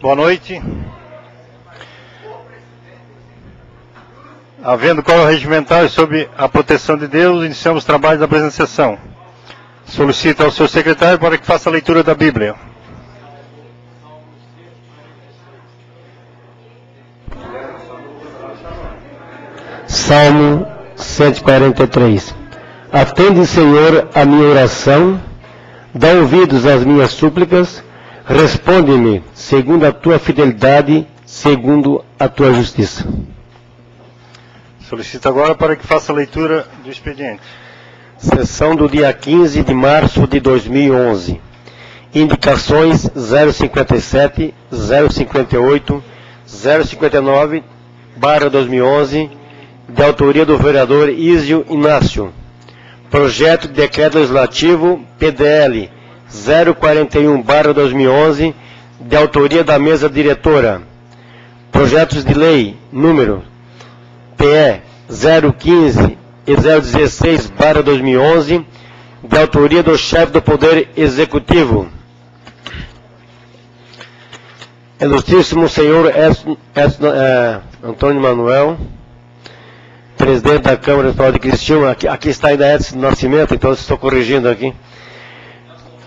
Boa noite. Havendo qual regimental sobre a proteção de Deus, iniciamos o trabalho da presente sessão. Solicito ao seu secretário para que faça a leitura da Bíblia. Salmo 143 Atende, Senhor, a minha oração, dá ouvidos às minhas súplicas, responde-me segundo a tua fidelidade, segundo a tua justiça. Solicito agora para que faça a leitura do expediente. Sessão do dia 15 de março de 2011. Indicações 057, 058, 059, barra 2011, de autoria do vereador Ísio Inácio. Projeto de Decreto Legislativo PDL 041, barra 2011, de autoria da mesa diretora. Projetos de lei número PE 015 e 016 para 2011, de autoria do chefe do Poder Executivo. Ilustríssimo senhor Edson, Edson, é, Antônio Manuel, presidente da Câmara Municipal de Criciúma, aqui, aqui está ainda Edson Nascimento, então estou corrigindo aqui.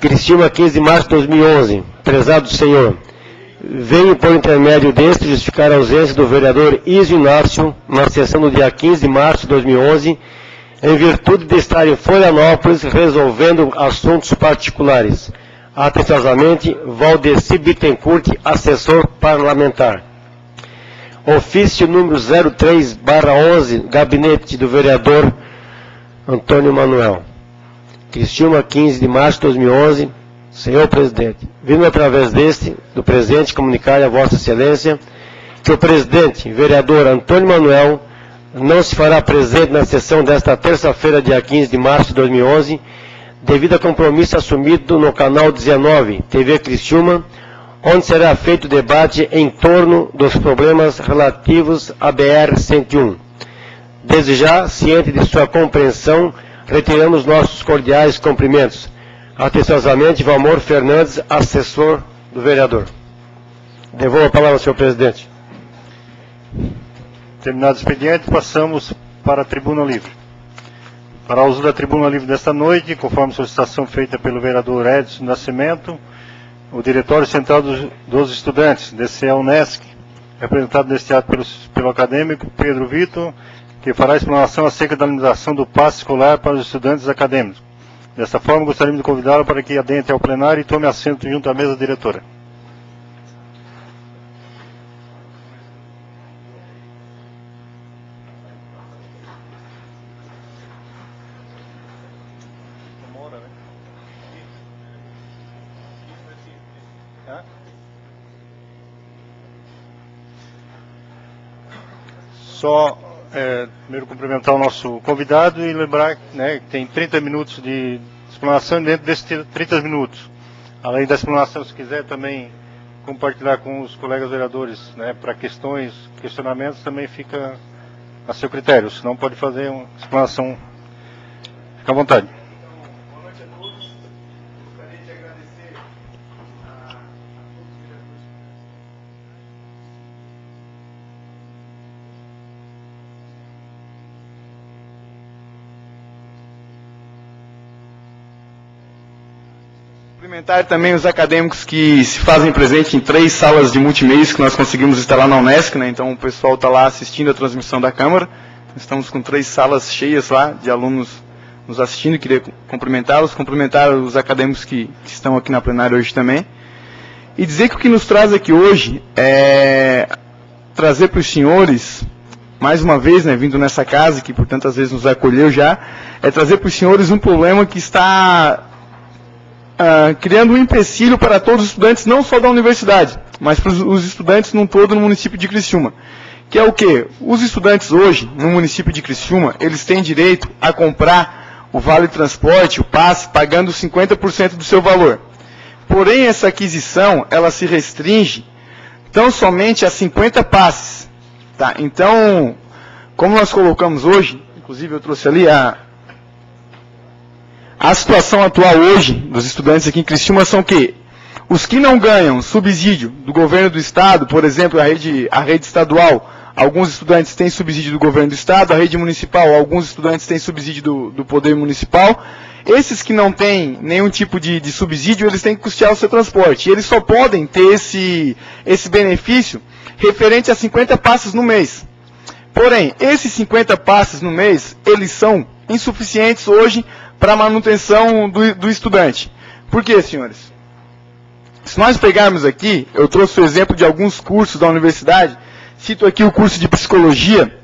Criciúma, 15 de março de 2011. Prezado senhor, venho por intermédio deste justificar a ausência do vereador Iso Inácio na sessão do dia 15 de março de 2011, em virtude de estar em Florianópolis resolvendo assuntos particulares. Atenciosamente, Valdeci Bittencourt, assessor parlamentar. Ofício número 03, barra 11, gabinete do vereador Antônio Manuel. Criciúma, 15 de março de 2011, Senhor Presidente, vindo através deste, do presente, comunicar a Vossa Excelência que o presidente, vereador Antônio Manuel, não se fará presente na sessão desta terça-feira, dia 15 de março de 2011, devido a compromisso assumido no canal 19, TV Criciúma, onde será feito debate em torno dos problemas relativos à BR-101. Desde já, ciente de sua compreensão, retiramos nossos cordiais cumprimentos. Atenciosamente, Valmor Fernandes, assessor do vereador. Devolvo a palavra ao senhor presidente. Terminado o expediente, passamos para a tribuna livre. Para uso da tribuna livre desta noite, conforme solicitação feita pelo vereador Edson Nascimento, o Diretório Central dos, dos Estudantes, DCE Unesc, representado neste ato pelo, pelo acadêmico Pedro Vitor, que fará explanação acerca da limitação do passe escolar para os estudantes acadêmicos. Dessa forma, gostaríamos de convidá-lo para que adentre ao plenário e tome assento junto à mesa diretora. Só é, primeiro cumprimentar o nosso convidado e lembrar né, que tem 30 minutos de explanação dentro desses 30 minutos. Além da explanação, se quiser também compartilhar com os colegas vereadores né, para questões, questionamentos, também fica a seu critério. Se não, pode fazer uma explanação. Fica à vontade. Cumprimentar também os acadêmicos que se fazem presente em três salas de multimeios que nós conseguimos instalar na Unesc, né? Então o pessoal está lá assistindo a transmissão da Câmara. Estamos com três salas cheias lá de alunos nos assistindo. Queria cumprimentá-los, cumprimentar os acadêmicos que, que estão aqui na plenária hoje também. E dizer que o que nos traz aqui hoje é trazer para os senhores, mais uma vez, né, vindo nessa casa, que por tantas vezes nos acolheu já, é trazer para os senhores um problema que está ah, criando um empecilho para todos os estudantes, não só da universidade, mas para os estudantes num todo no município de Criciúma. Que é o que? Os estudantes hoje, no município de Criciúma, eles têm direito a comprar o vale transporte, o passe, pagando 50% do seu valor. Porém, essa aquisição, ela se restringe tão somente a 50 passes. Tá? Então, como nós colocamos hoje, inclusive eu trouxe ali a, a situação atual hoje dos estudantes aqui em Criciúma são que Os que não ganham subsídio do governo do estado, por exemplo, a rede, a rede estadual, alguns estudantes têm subsídio do governo do estado, a rede municipal, alguns estudantes têm subsídio do, do poder municipal. Esses que não têm nenhum tipo de, de, subsídio, eles têm que custear o seu transporte. E eles só podem ter esse, esse benefício referente a 50 passos no mês. Porém, esses 50 passos no mês, eles são insuficientes hoje para manutenção do, do estudante. Por quê, senhores? Se nós pegarmos aqui, eu trouxe o exemplo de alguns cursos da universidade, cito aqui o curso de psicologia.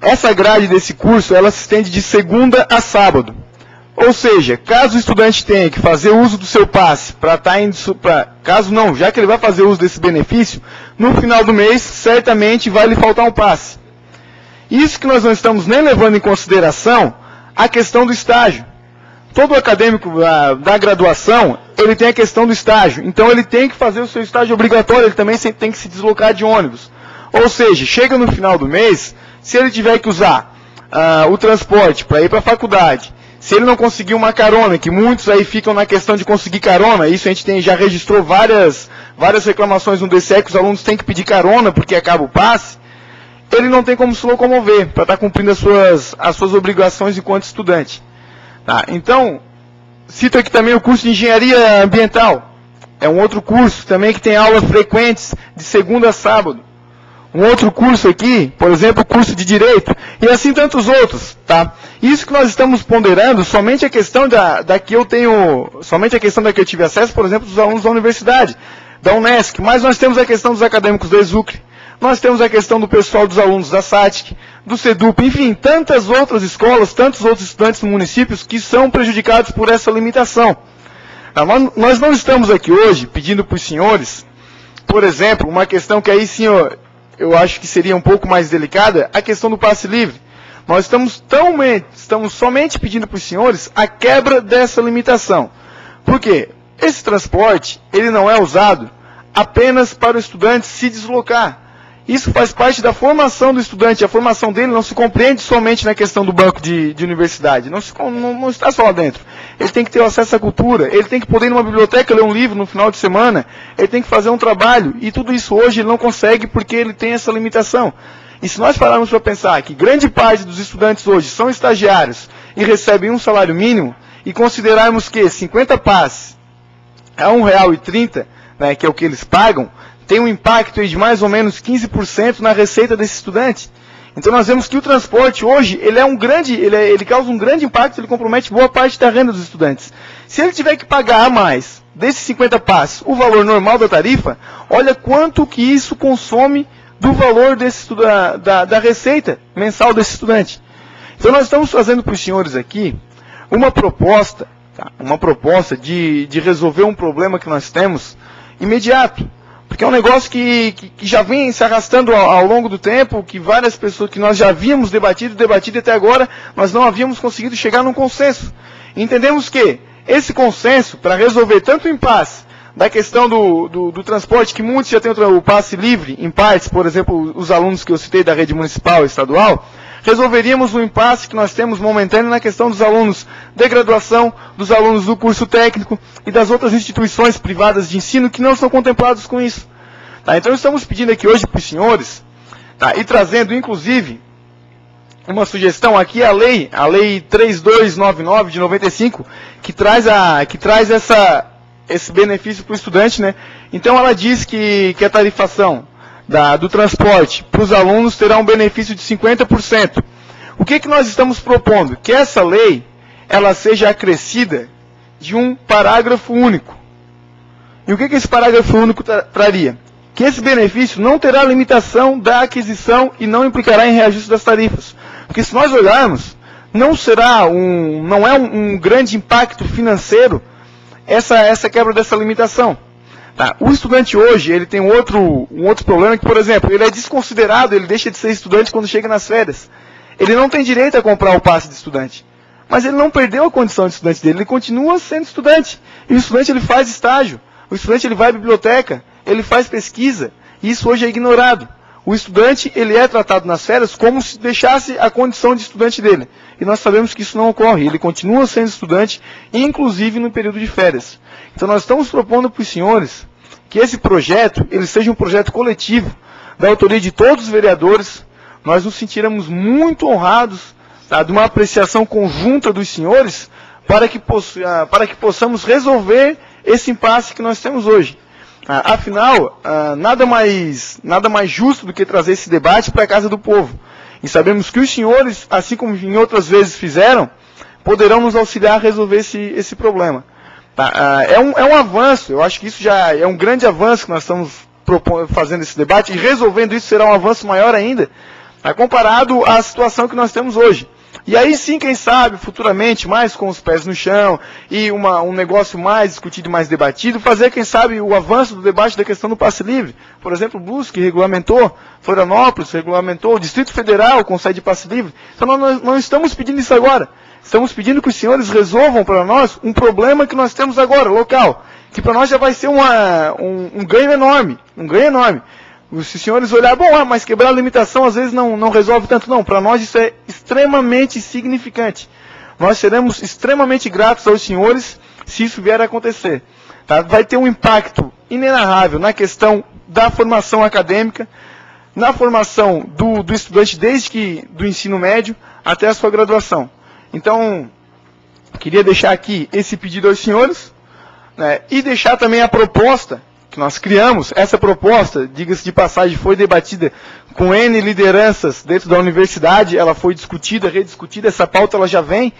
Essa grade desse curso, ela se estende de segunda a sábado. Ou seja, caso o estudante tenha que fazer uso do seu passe para estar tá indo para, caso não, já que ele vai fazer uso desse benefício, no final do mês certamente vai lhe faltar um passe. Isso que nós não estamos nem levando em consideração a questão do estágio. Todo acadêmico da, da graduação, ele tem a questão do estágio. Então ele tem que fazer o seu estágio obrigatório, ele também tem que se deslocar de ônibus. Ou seja, chega no final do mês, se ele tiver que usar uh, o transporte para ir para a faculdade, se ele não conseguir uma carona, que muitos aí ficam na questão de conseguir carona, isso a gente tem, já registrou várias, várias reclamações no DCE que os alunos têm que pedir carona porque acaba o passe, ele não tem como se locomover para estar tá cumprindo as suas, as suas obrigações enquanto estudante. Tá? Então, cito aqui também o curso de Engenharia Ambiental. É um outro curso também que tem aulas frequentes de segunda a sábado um outro curso aqui, por exemplo, o curso de Direito, e assim tantos outros, tá? Isso que nós estamos ponderando, somente a questão da, da que eu tenho, somente a questão da que eu tive acesso, por exemplo, dos alunos da universidade, da Unesc, mas nós temos a questão dos acadêmicos do Exucre, nós temos a questão do pessoal dos alunos da SATIC, do SEDUP, enfim, tantas outras escolas, tantos outros estudantes no municípios que são prejudicados por essa limitação. Tá? Nós não estamos aqui hoje pedindo para os senhores, por exemplo, uma questão que aí, senhor, eu acho que seria um pouco mais delicada a questão do passe livre. Nós estamos, tão, estamos somente pedindo para os senhores a quebra dessa limitação. Por quê? Esse transporte, ele não é usado apenas para o estudante se deslocar. Isso faz parte da formação do estudante. A formação dele não se compreende somente na questão do banco de, de universidade. Não, se, não, não, está só lá dentro. Ele tem que ter acesso à cultura. Ele tem que poder ir numa biblioteca ler um livro no final de semana. Ele tem que fazer um trabalho. E tudo isso hoje ele não consegue porque ele tem essa limitação. E se nós pararmos para pensar que grande parte dos estudantes hoje são estagiários e recebem um salário mínimo, e considerarmos que 50 passes a R$ 1,30, né, que é o que eles pagam, tem um impacto de mais ou menos 15% na receita desse estudante. Então nós vemos que o transporte hoje, ele é um grande, ele, é, ele causa um grande impacto, ele compromete boa parte da renda dos estudantes. Se ele tiver que pagar a mais desses 50 passos o valor normal da tarifa, olha quanto que isso consome do valor desse, da, da, da receita mensal desse estudante. Então nós estamos fazendo para os senhores aqui uma proposta, tá? uma proposta de, de resolver um problema que nós temos imediato. Porque é um negócio que, que, que já vem se arrastando ao, ao, longo do tempo, que várias pessoas que nós já havíamos debatido, debatido até agora, nós não havíamos conseguido chegar num consenso. Entendemos que esse consenso, para resolver tanto o impasse da questão do, do, do, transporte, que muitos já têm o passe livre, em partes, por exemplo, os alunos que eu citei da rede municipal e estadual, resolveríamos o impasse que nós temos momentâneo na questão dos alunos de graduação, dos alunos do curso técnico e das outras instituições privadas de ensino que não são contemplados com isso. Tá? Então estamos pedindo aqui hoje para os senhores, tá? e trazendo inclusive uma sugestão aqui, a lei, a lei 3299 de 95, que traz, a, que traz essa, esse benefício para o estudante, né? Então ela diz que, que a tarifação da, do transporte para os alunos terá um benefício de 50%. O que, que nós estamos propondo? Que essa lei ela seja acrescida de um parágrafo único. E o que, que esse parágrafo único tra traria? Que esse benefício não terá limitação da aquisição e não implicará em reajuste das tarifas. Porque se nós olharmos, não será um, não é um, um grande impacto financeiro essa, essa quebra dessa limitação. Tá? O estudante hoje, ele tem um outro, um outro problema que, por exemplo, ele é desconsiderado, ele deixa de ser estudante quando chega nas férias. Ele não tem direito a comprar o passe de estudante. Mas ele não perdeu a condição de estudante dele, ele continua sendo estudante. E o estudante ele faz estágio, o estudante ele vai à biblioteca, ele faz pesquisa, e isso hoje é ignorado. o estudante ele é tratado nas férias como se deixasse a condição de estudante dele. E nós sabemos que isso não ocorre. Ele continua sendo estudante, inclusive no período de férias. Então nós estamos propondo para os senhores que esse projeto ele seja um projeto coletivo, da autoria de todos os vereadores. Nós nos sentiremos muito honrados tá, de uma apreciação conjunta dos senhores para que, ah, para que possamos resolver esse impasse que nós temos hoje. Ah, afinal, ah, nada, mais, nada mais justo do que trazer esse debate para a casa do povo. E sabemos que os senhores, assim como em outras vezes fizeram, poderão nos auxiliar a resolver esse, esse problema. Tá? Ah, é, um, é um avanço, eu acho que isso já é um grande avanço que nós estamos fazendo esse debate, e resolvendo isso será um avanço maior ainda, tá? comparado à situação que nós temos hoje. E aí sim, quem sabe, futuramente, mais com os pés no chão e uma, um negócio mais discutido e mais debatido, fazer, quem sabe, o avanço do debate da questão do passe livre. Por exemplo, o Brusque regulamentou, Florianópolis regulamentou, o Distrito Federal concede passe livre. Então nós não estamos pedindo isso agora. Estamos pedindo que os senhores resolvam para nós um problema que nós temos agora, local. Que para nós já vai ser uma, um, um ganho enorme. Um ganho enorme os senhores olhar, bom, ah, mas quebrar a limitação às vezes não, não resolve tanto. Não, para nós isso é extremamente significante. Nós seremos extremamente gratos aos senhores se isso vier a acontecer. Tá? Vai ter um impacto inenarrável na questão da formação acadêmica, na formação do, do estudante desde que do ensino médio até a sua graduação. Então, queria deixar aqui esse pedido aos senhores né, e deixar também a proposta que nós criamos, essa proposta, diga-se de passagem, foi debatida com N lideranças dentro da universidade, ela foi discutida, rediscutida, essa pauta ela já vem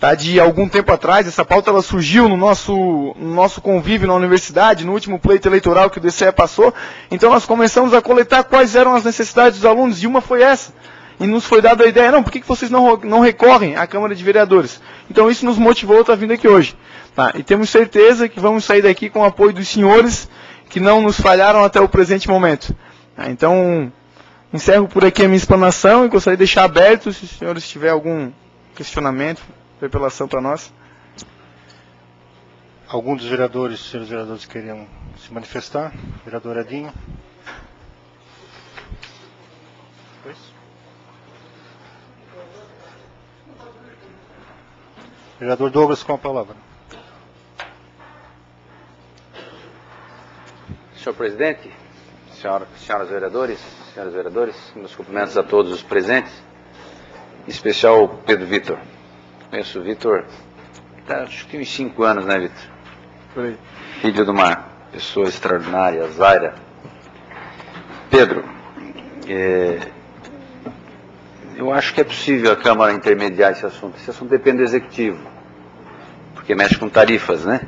tá, de algum tempo atrás, essa pauta ela surgiu no nosso, no nosso convívio na universidade, no último pleito eleitoral que o DCE passou, então nós começamos a coletar quais eram as necessidades dos alunos, e uma foi essa. E nos foi dada a ideia, não, por que, que vocês não, não recorrem à Câmara de Vereadores? Então isso nos motivou a estar vindo aqui hoje. Tá? E temos certeza que vamos sair daqui com o apoio dos senhores, que não nos falharam até o presente momento. Ah, então, encerro por aqui a minha explanação e gostaria de deixar aberto se os senhores tiverem algum questionamento, revelação para nós. Algum dos vereadores, senhores vereadores, queriam se manifestar? Vereador Edinho. Vereador Douglas com a palavra. senhor presidente, senhora, senhoras vereadores, senhores vereadores, meus cumprimentos a todos os presentes, em especial o Pedro Vitor. Conheço o Vitor, tá, acho que uns cinco anos, né, Vitor? Filho de uma pessoa extraordinária, Zaira. Pedro, é, eu acho que é possível a Câmara intermediar esse assunto. Esse assunto depende do Executivo, porque mexe com tarifas, né?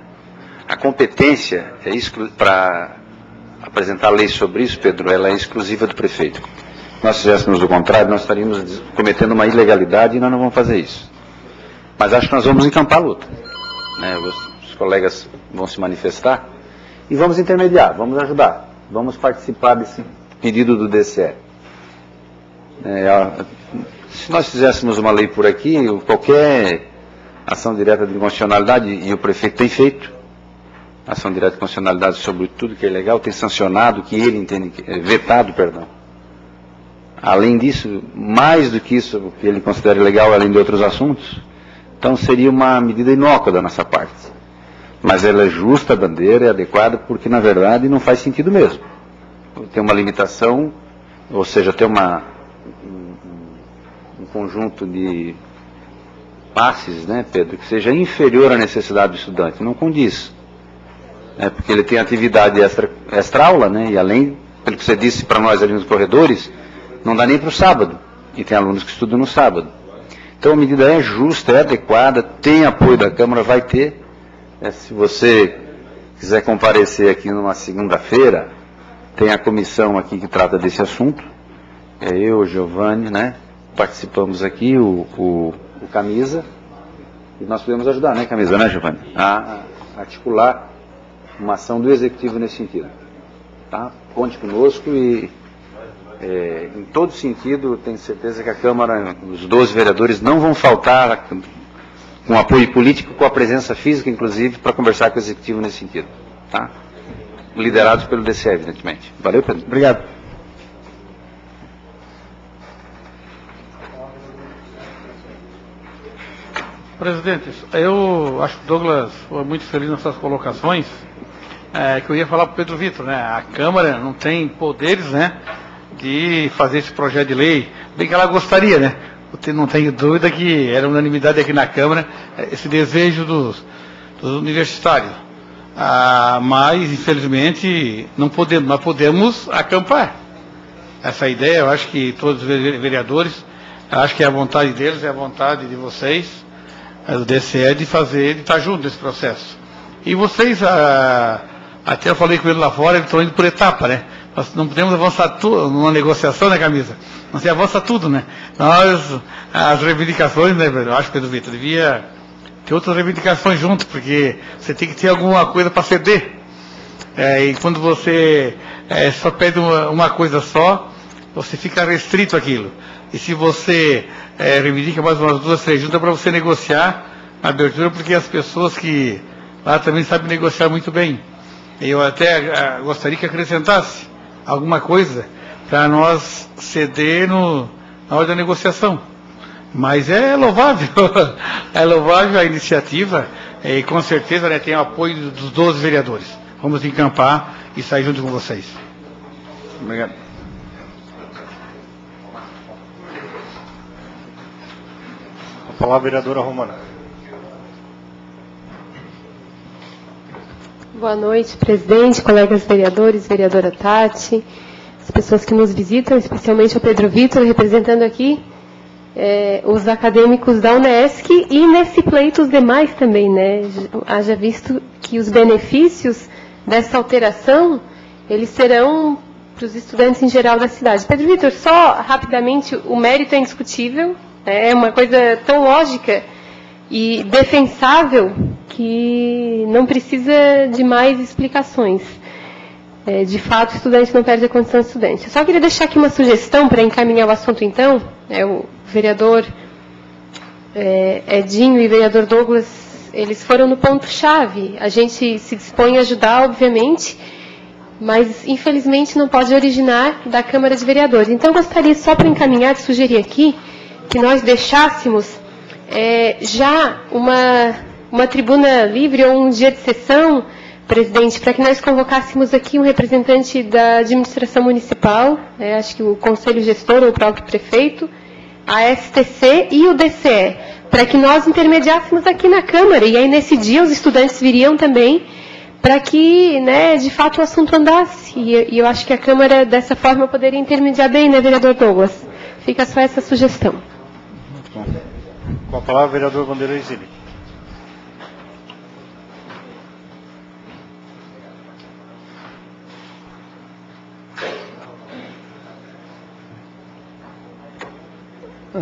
A competência é para apresentar lei sobre isso, Pedro, ela é exclusiva do prefeito. Se nós fizéssemos o contrário, nós estaríamos cometendo uma ilegalidade e nós não vamos fazer isso. Mas acho que nós vamos encampar a luta. Né? Os colegas vão se manifestar e vamos intermediar, vamos ajudar, vamos participar desse pedido do DCE. É, se nós fizéssemos uma lei por aqui, qualquer ação direta de inconstitucionalidade, e o prefeito tem feito, ação direta de constitucionalidade sobre tudo que é legal, tem sancionado, que ele entende, é, vetado, perdão. Além disso, mais do que isso, o que ele considera legal, além de outros assuntos, então seria uma medida inócua da nossa parte. Mas ela é justa, a bandeira, é adequada, porque na verdade não faz sentido mesmo. Tem uma limitação, ou seja, tem uma, um, um conjunto de passes, né, Pedro, que seja inferior à necessidade do estudante. Não condiz né, porque ele tem atividade extra, extra aula, né, e além, pelo que você disse para nós ali nos corredores, não dá nem para o sábado, e tem alunos que estudam no sábado. Então a medida é justa, é adequada, tem apoio da Câmara, vai ter. É, se você quiser comparecer aqui numa segunda-feira, tem a comissão aqui que trata desse assunto. É eu, Giovanni, né? Participamos aqui, o, o, o Camisa. E nós podemos ajudar, né, Camisa, né, Giovanni? A articular uma ação do Executivo nesse sentido. Tá? Conte conosco e, é, em todo sentido, tenho certeza que a Câmara, os 12 vereadores, não vão faltar com apoio político, com a presença física, inclusive, para conversar com o Executivo nesse sentido. Tá? Liderados pelo DCE, evidentemente. Valeu, Pedro. Obrigado. Presidente, eu acho que Douglas foi muito feliz nas suas colocações, é, que eu ia falar para o Pedro Vitor, né? A Câmara não tem poderes, né, de fazer esse projeto de lei, bem que ela gostaria, né? Eu não tenho dúvida que era unanimidade aqui na Câmara é, esse desejo dos, dos universitários. Ah, mas, infelizmente, não podemos, nós podemos acampar. Essa ideia, eu acho que todos os vereadores, acho que é a vontade deles, é a vontade de vocês, do DCE, de fazer, de estar junto nesse processo. E vocês, ah, até eu falei com ele lá fora, eles estão indo por etapa, né? Nós não podemos avançar tudo numa negociação, né, Camisa? Não se avança tudo, né? Nós, as reivindicações, né, eu acho que Pedro Vitor devia ter outras reivindicações junto, porque você tem que ter alguma coisa para ceder. É, e quando você é, só pede uma, uma, coisa só, você fica restrito àquilo. E se você é, reivindica mais umas duas, três juntas para você negociar na abertura, porque as pessoas que lá também sabem negociar muito bem. Eu até a, gostaria que acrescentasse alguma coisa para nós ceder no, na hora da negociação. Mas é louvável, é louvável a iniciativa e com certeza né, tem o apoio dos 12 vereadores. Vamos encampar e sair junto com vocês. Obrigado. A palavra vereadora Romana. Boa noite, presidente, colegas vereadores, vereadora Tati, as pessoas que nos visitam, especialmente o Pedro Vitor, representando aqui é, os acadêmicos da Unesc e nesse pleito os demais também, né? Haja visto que os benefícios dessa alteração, eles serão para os estudantes em geral da cidade. Pedro Vitor, só rapidamente, o mérito é indiscutível? É uma coisa tão lógica e defensável que não precisa de mais explicações. É, de fato, o estudante não perde a condição de estudante. Eu só queria deixar aqui uma sugestão para encaminhar o assunto, então. É, o vereador é, Edinho e o vereador Douglas, eles foram no ponto-chave. A gente se dispõe a ajudar, obviamente, mas infelizmente não pode originar da Câmara de Vereadores. Então, gostaria só para encaminhar, de sugerir aqui, que nós deixássemos é, já uma, uma tribuna livre ou um dia de sessão presidente, para que nós convocássemos aqui um representante da administração municipal, né, acho que o conselho gestor ou o próprio prefeito, a STC e o DCE, para que nós intermediássemos aqui na Câmara. E aí, nesse dia, os estudantes viriam também, para que, né, de fato, o assunto andasse. E, e, eu acho que a Câmara, dessa forma, poderia intermediar bem, né, vereador Douglas? Fica só essa sugestão. Com a palavra, vereador Bandeira Exílio.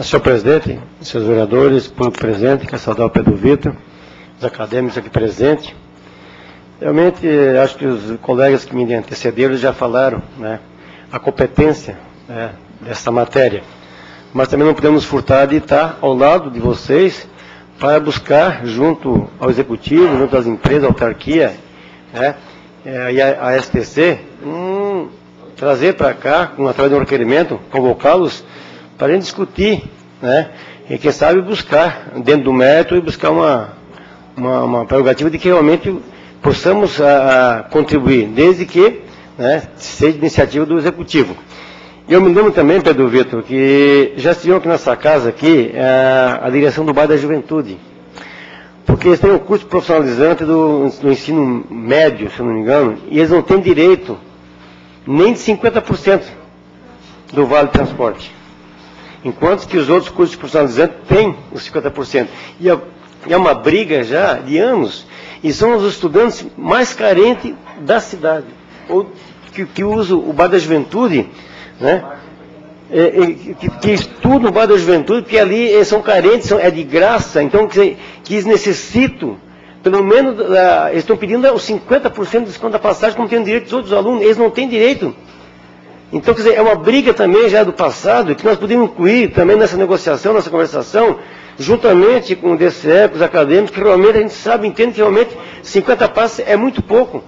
Senhor presidente, senhores vereadores, público presente, o Pedro Vitor, os acadêmicos aqui presentes. Realmente, acho que os colegas que me antecederam já falaram né, a competência né, dessa matéria. Mas também não podemos furtar de estar ao lado de vocês para buscar, junto ao Executivo, junto às empresas, à autarquia né, eh, e a, STC, um, trazer para cá, através de um requerimento, convocá-los para a gente discutir, né? E quem sabe buscar, dentro do método, e buscar uma, uma, uma prerrogativa de que realmente possamos a, a contribuir, desde que né, seja iniciativa do Executivo. Eu me lembro também, Pedro Vitor, que já estivemos aqui nessa casa aqui a, a direção do bairro da juventude. Porque eles têm um curso profissionalizante do, do ensino médio, se não me engano, e eles não têm direito nem de 50% do vale transporte enquanto que os outros cursos profissionalizantes têm os 50%. E é, é uma briga já de anos, e são os estudantes mais carentes da cidade, ou que, que usam o bar da juventude, né? Que, que, estudam bar da juventude, porque ali são carentes, são, é de graça, então que, que eles necessitam, pelo menos, uh, eles estão pedindo os 50% de desconto da passagem, como tem direito os outros alunos, eles não têm direito. Então, quer dizer, é uma briga também já do passado, que nós podemos incluir também nessa negociação, nessa conversação, juntamente com o DCE, com os acadêmicos, que realmente a gente sabe, entende que realmente 50 passos é muito pouco.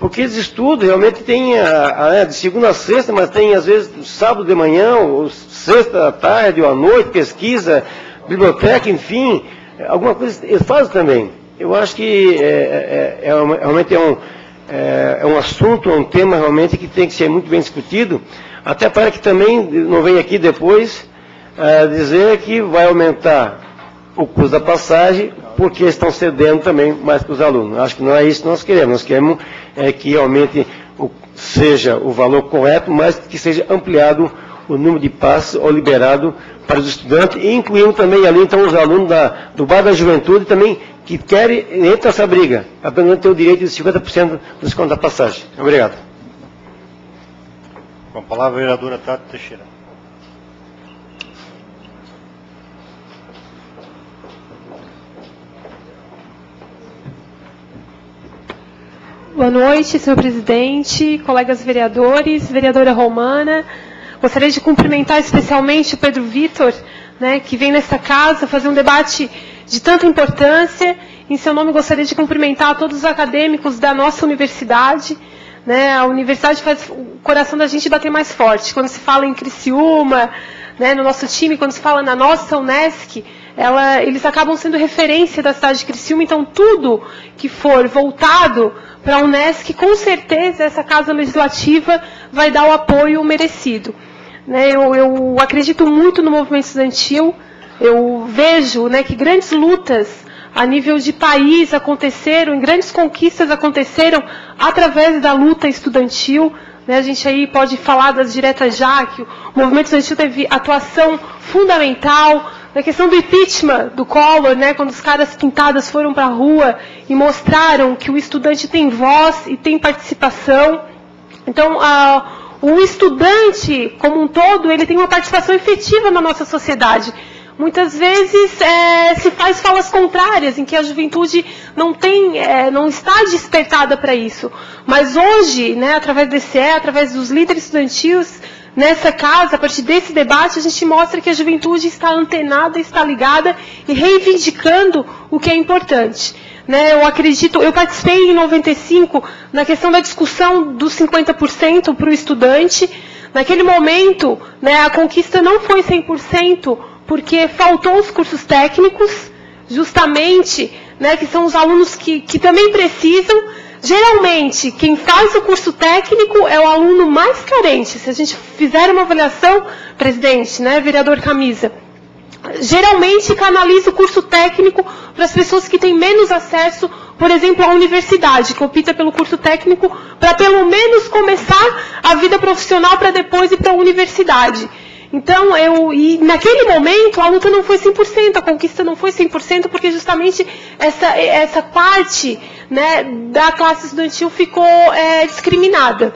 Porque eles estudam, realmente tem a, a, né, de segunda a sexta, mas tem às vezes sábado de manhã, ou sexta à tarde, ou à noite, pesquisa, biblioteca, enfim, Alguma coisa eles fazem também. Eu acho que é, é, é, é realmente é um, é, é, um assunto, é um tema realmente que tem que ser muito bem discutido, até para que também não venha aqui depois é, dizer que vai aumentar o custo da passagem porque estão cedendo também mais para os alunos. Acho que não é isso que nós queremos. Nós queremos é, que aumente, o, seja o valor correto, mas que seja ampliado o número de passes ou liberado para os estudantes, incluindo também ali então os alunos da, do Bar da Juventude também que querem, entre essa briga, apenas ter o direito de 50% do desconto da passagem. Obrigado. Com a palavra, a vereadora Tati Teixeira. Boa noite, senhor presidente, colegas vereadores, vereadora Romana. Gostaria de cumprimentar especialmente o Pedro Vitor, né, que vem nessa casa fazer um debate de tanta importância. Em seu nome, gostaria de cumprimentar todos os acadêmicos da nossa universidade. Né, a universidade faz o coração da gente bater mais forte. Quando se fala em Criciúma, né, no nosso time, quando se fala na nossa Unesc, ela, eles acabam sendo referência da cidade de Criciúma, então tudo que for voltado para a Unesc, com certeza essa Casa Legislativa vai dar o apoio merecido. Né, eu, eu, acredito muito no movimento estudantil, eu vejo né, que grandes lutas a nível de país aconteceram, grandes conquistas aconteceram através da luta estudantil. Né, a gente aí pode falar das diretas já, que o movimento estudantil teve atuação fundamental na questão do impeachment do Collor, né, quando os caras pintadas foram para a rua e mostraram que o estudante tem voz e tem participação. Então, a, o estudante, como um todo, ele tem uma participação efetiva na nossa sociedade. Muitas vezes é, se faz falas contrárias, em que a juventude não tem, é, não está despertada para isso. Mas hoje, né, através do DCE, através dos líderes estudantis, nessa casa, a partir desse debate, a gente mostra que a juventude está antenada, está ligada e reivindicando o que é importante. Né, eu acredito, eu participei em 95 na questão da discussão dos 50% para o estudante. Naquele momento, né, a conquista não foi 100%, porque faltou os cursos técnicos, justamente, né, que são os alunos que, que também precisam, Geralmente, quem faz o curso técnico é o aluno mais carente. Se a gente fizer uma avaliação, presidente, né, vereador Camisa, geralmente canaliza o curso técnico para as pessoas que têm menos acesso, por exemplo, à universidade, que opta pelo curso técnico para pelo menos começar a vida profissional para depois ir para a universidade. Então, eu, e naquele momento, a luta não foi 100%, a conquista não foi 100%, porque justamente essa, essa parte né, da classe estudantil ficou é, discriminada.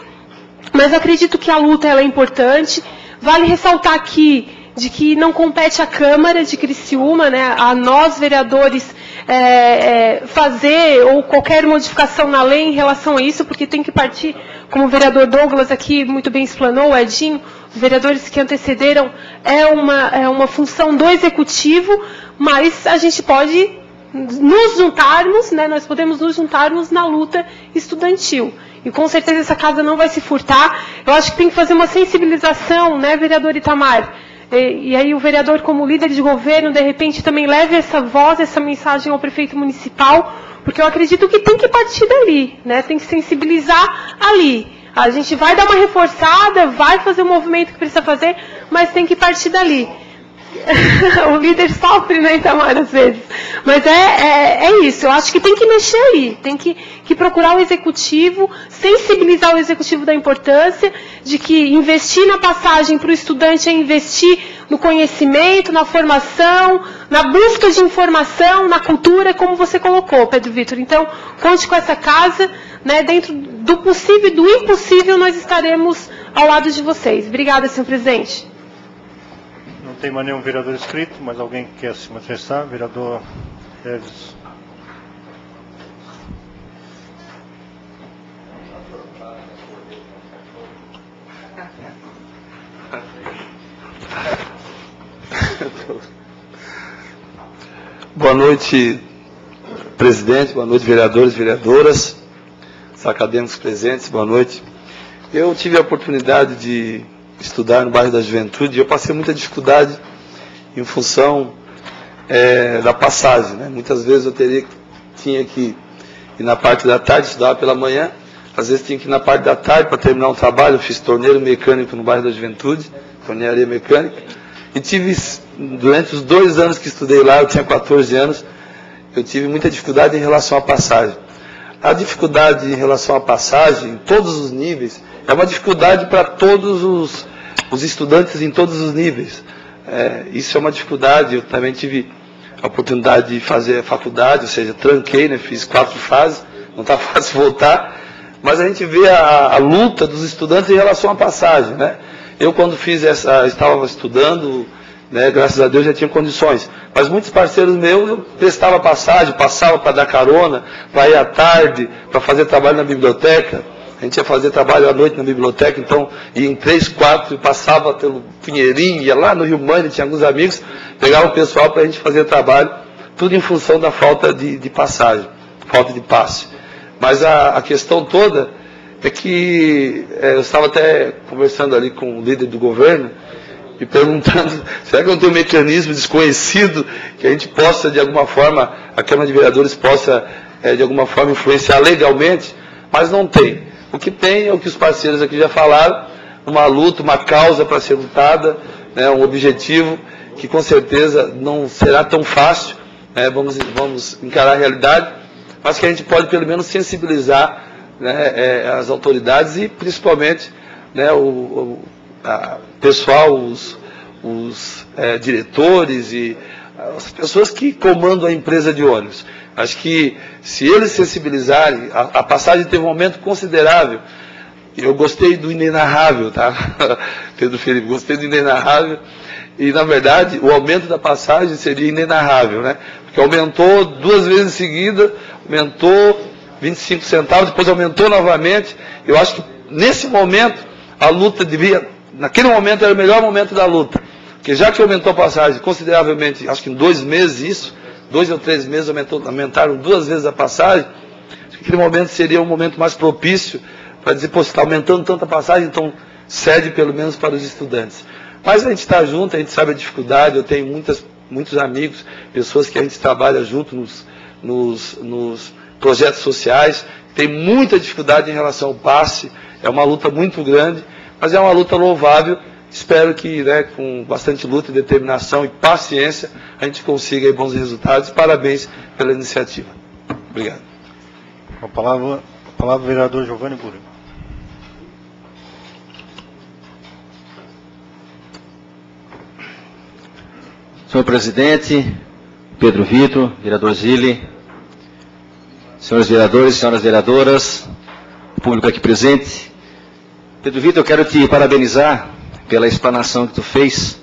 Mas acredito que a luta é importante. Vale ressaltar aqui de que não compete à Câmara de Criciúma, né, a nós, vereadores, é, é, fazer ou qualquer modificação na lei em relação a isso, porque tem que partir, como o vereador Douglas aqui muito bem explanou, o Edinho, vereadores que antecederam, é uma, é uma função do executivo, mas a gente pode nos juntarmos, né, nós podemos nos juntarmos na luta estudantil. E com certeza essa casa não vai se furtar. Eu acho que tem que fazer uma sensibilização, né, vereador Itamar? E, e, aí o vereador, como líder de governo, de repente também leve essa voz, essa mensagem ao prefeito municipal, porque eu acredito que tem que partir dali, né? Tem que sensibilizar ali. A gente vai dar uma reforçada, vai fazer o movimento que precisa fazer, mas tem que partir dali. o líder sofre, né, Itamar, às vezes. Mas é, é, é, isso, eu acho que tem que mexer aí, tem que, que procurar o executivo, sensibilizar o executivo da importância de que investir na passagem para o estudante é investir no conhecimento, na formação, na busca de informação, na cultura, como você colocou, Pedro Vitor. Então, conte com essa casa, né, dentro do possível e do impossível, nós estaremos ao lado de vocês. Obrigada, senhor presidente. Não tem mais nenhum vereador inscrito, mas alguém que quer se manifestar? Vereador Edson. Boa noite, presidente, boa noite, vereadores e vereadoras, acadêmicos presentes, boa noite. Eu tive a oportunidade de estudar no bairro da Juventude e eu passei muita dificuldade em função é, da passagem. Né? Muitas vezes eu teria, tinha que ir na parte da tarde, estudar pela manhã, às vezes tinha que ir na parte da tarde para terminar um trabalho, eu fiz torneiro mecânico no bairro da Juventude, tornearia mecânica, e tive, durante os dois anos que estudei lá, eu tinha 14 anos, eu tive muita dificuldade em relação à passagem. A dificuldade em relação à passagem, em todos os níveis, é uma dificuldade para todos os, os, estudantes em todos os níveis. É, isso é uma dificuldade. Eu também tive a oportunidade de fazer a faculdade, ou seja, tranquei, né, fiz quatro fases, não está fácil voltar, mas a gente vê a, a, luta dos estudantes em relação à passagem. Né? Eu, quando fiz essa, estava estudando, né, graças a Deus já tinha condições. Mas muitos parceiros meus, eu prestava passagem, passava para dar carona, para ir à tarde, para fazer trabalho na biblioteca. A gente ia fazer trabalho à noite na biblioteca, então ia em três, quatro, passava pelo Pinheirinho, ia lá no Rio Mãe, tinha alguns amigos, pegava o pessoal para a gente fazer trabalho, tudo em função da falta de, de passagem, falta de passe. Mas a, a questão toda é que é, eu estava até conversando ali com o líder do governo e perguntando, será que não tem um mecanismo desconhecido que a gente possa, de alguma forma, a Câmara de Vereadores possa, é, de alguma forma, influenciar legalmente? Mas não tem. O que tem é o que os parceiros aqui já falaram, uma luta, uma causa para ser lutada, né, um objetivo que com certeza não será tão fácil, né, vamos, vamos encarar a realidade, mas que a gente pode pelo menos sensibilizar né, é, as autoridades e principalmente né, o, o pessoal, os, os é, diretores e as pessoas que comandam a empresa de ônibus. Acho que se eles sensibilizarem, a, a passagem teve um aumento considerável. Eu gostei do inenarrável, tá? Pedro Felipe, gostei do inenarrável. E, na verdade, o aumento da passagem seria inenarrável, né? Porque aumentou duas vezes em seguida, aumentou 25 centavos, depois aumentou novamente. Eu acho que, nesse momento, a luta devia naquele momento era o melhor momento da luta. Porque já que aumentou a passagem consideravelmente, acho que em dois meses isso, dois ou três meses aumentou, aumentaram duas vezes a passagem, acho que aquele momento seria um momento mais propício para dizer, pô, está aumentando tanta passagem, então cede pelo menos para os estudantes. Mas a gente está junto, a gente sabe a dificuldade, eu tenho muitas, muitos amigos, pessoas que a gente trabalha junto nos, nos, nos projetos sociais, tem muita dificuldade em relação ao passe, é uma luta muito grande, mas é uma luta louvável. Espero que, né, com bastante luta, determinação e paciência, a gente consiga bons resultados. Parabéns pela iniciativa. Obrigado. A palavra, a palavra vereador Giovanni Burgo. Senhor presidente, Pedro Vitor, vereador Zilli, senhores vereadores, senhoras vereadoras, público aqui presente, Pedro Vitor, eu quero te parabenizar pela explanação que tu fez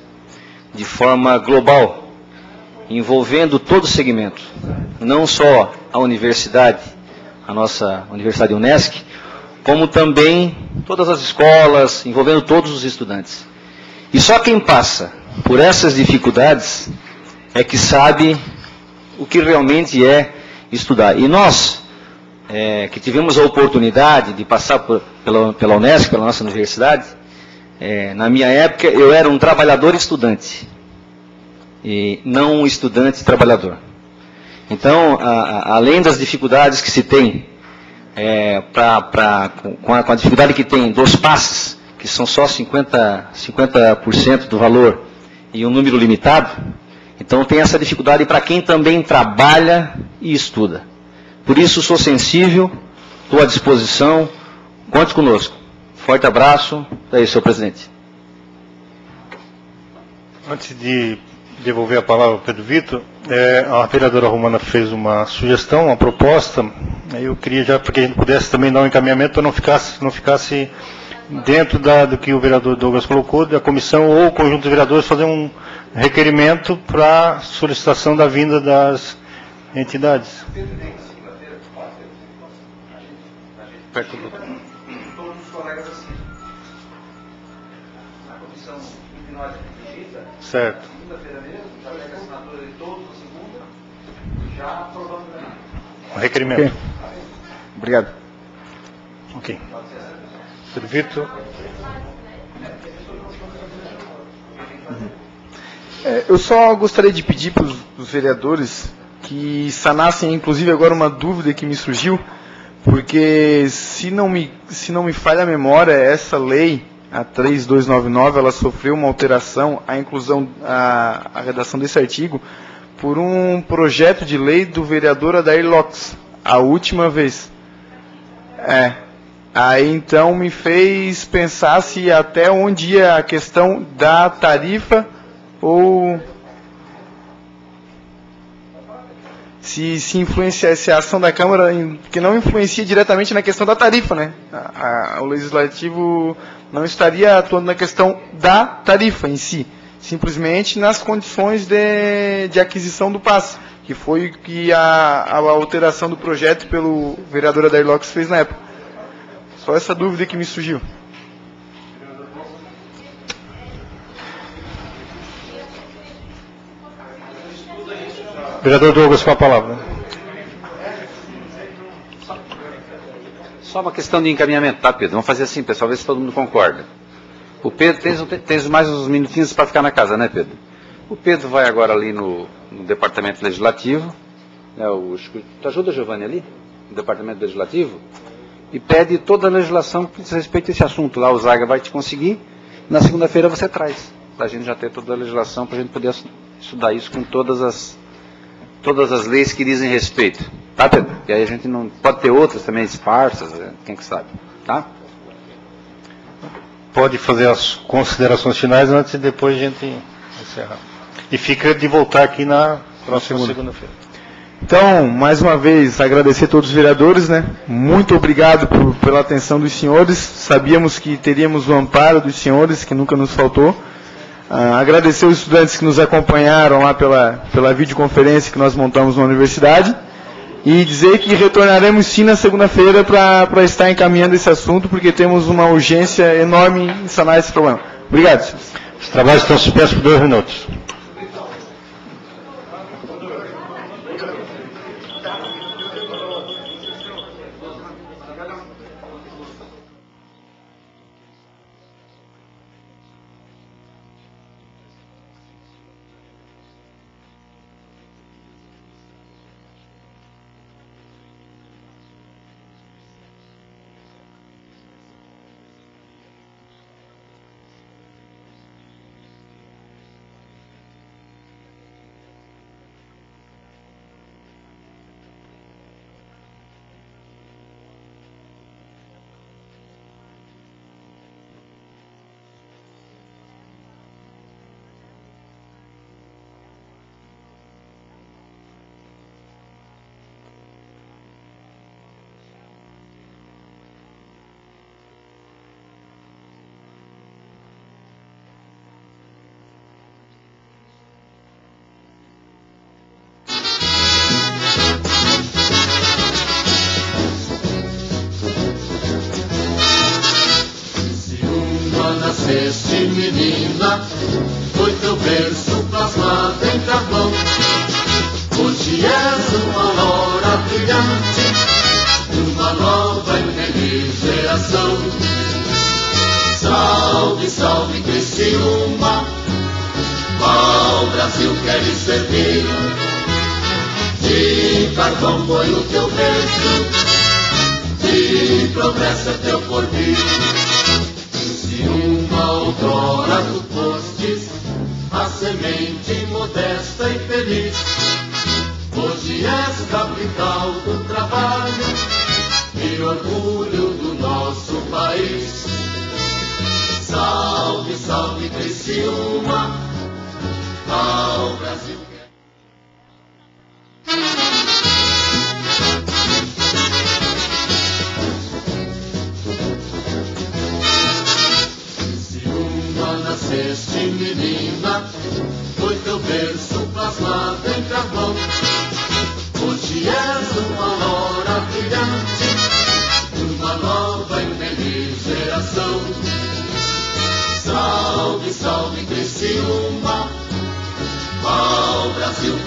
de forma global, envolvendo todo o segmento, não só a universidade, a nossa Universidade Unesc, como também todas as escolas, envolvendo todos os estudantes. E só quem passa por essas dificuldades é que sabe o que realmente é estudar. E nós, é, que tivemos a oportunidade de passar por, pela, pela Unesco, pela nossa universidade, é, na minha época eu era um trabalhador estudante, e não um estudante trabalhador. Então, a, a, além das dificuldades que se tem, é, pra, pra, com, a, com, a, dificuldade que tem dos passes, que são só 50%, 50 do valor e um número limitado, então tem essa dificuldade para quem também trabalha e estuda. Por isso sou sensível, estou à disposição, conte conosco. Forte abraço, é isso, senhor presidente. Antes de devolver a palavra ao Pedro Vitor, é, a vereadora Romana fez uma sugestão, uma proposta, eu queria já, para que a gente pudesse também dar um encaminhamento para não ficasse, não ficasse dentro da, do que o vereador Douglas colocou, da comissão ou o conjunto de vereadores fazer um requerimento para solicitação da vinda das entidades perto do. Todos os colegas assim. Na comissão que nós visita. Certo. Segunda-feira mesmo, já pega a assinatura de todos na segunda, já aprovamos o requerimento. Okay. Obrigado. Ok. Pedro Vitor. Uhum. É, eu só gostaria de pedir para os vereadores que sanassem, inclusive agora uma dúvida que me surgiu, porque se não me, se não me falha a memória, essa lei, a 3299, ela sofreu uma alteração, a inclusão, a, a redação desse artigo, por um projeto de lei do vereador Adair Lopes, a última vez. É. Aí então me fez pensar se até onde ia a questão da tarifa ou se, se influencia se a ação da Câmara, que não influencia diretamente na questão da tarifa, né? A, a, o Legislativo não estaria atuando na questão da tarifa em si, simplesmente nas condições de, de aquisição do passe, que foi o que a, a, alteração do projeto pelo vereador Adair Lopes fez na época. Só essa dúvida que me surgiu. Vereador Douglas, com a palavra. Só uma questão de encaminhamento, tá, Pedro? Vamos fazer assim, pessoal, ver se todo mundo concorda. O Pedro, tens, tens mais uns minutinhos para ficar na casa, né, Pedro? O Pedro vai agora ali no, no Departamento Legislativo. Né, o, tu ajuda, Giovanni, ali? No Departamento Legislativo? E pede toda a legislação que diz respeito a esse assunto. Lá o Zaga vai te conseguir. Na segunda-feira você traz. Para a gente já ter toda a legislação, para a gente poder estudar isso com todas as todas as leis que dizem respeito. Tá, Pedro? E aí a gente não. Pode ter outras também esparsas, é, quem que sabe. Tá? Pode fazer as considerações finais antes e depois a gente encerrar. E fica de voltar aqui na próxima segunda-feira. Então, mais uma vez, agradecer a todos os vereadores, né? Muito obrigado por, pela atenção dos senhores. Sabíamos que teríamos o amparo dos senhores, que nunca nos faltou. Uh, agradecer os estudantes que nos acompanharam lá pela, pela videoconferência que nós montamos na universidade e dizer que retornaremos sim na segunda-feira para estar encaminhando esse assunto, porque temos uma urgência enorme em sanar esse problema. Obrigado. Os trabalhos estão suspensos por dois minutos. geração. Salve, salve Criciúma, qual Brasil queres servir? De carvão foi o teu beijo, de progresso é teu porvir. Criciúma, outrora tu postes, a semente modesta e feliz. Hoje és capital do trabalho e orgulho país. Salve, salve Criciúma, ao Brasil. Criciúma, nasceste menina, foi teu berço plasmado em carvão.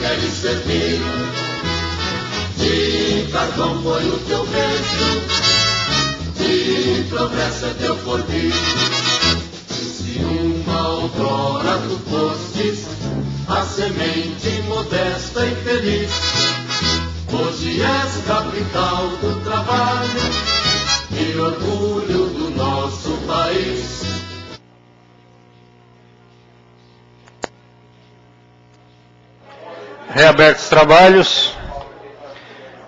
queres servir. De carvão foi o teu resto, de progresso é teu porvir. Se uma outrora tu fostes a semente modesta e feliz, hoje és capital do trabalho e orgulho do nosso país. Reabertos os trabalhos.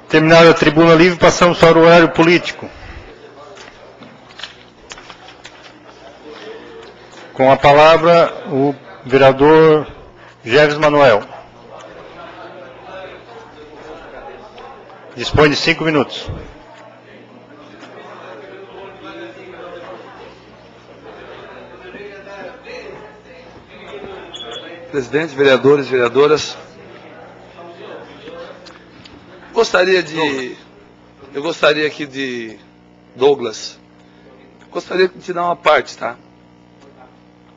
Terminada a tribuna livre, passamos para o horário político. Com a palavra, o vereador Jeves Manuel. Dispõe de cinco minutos. Presidente, vereadores, vereadoras, gostaria de. Eu gostaria aqui de. Douglas. Gostaria de te dar uma parte, tá?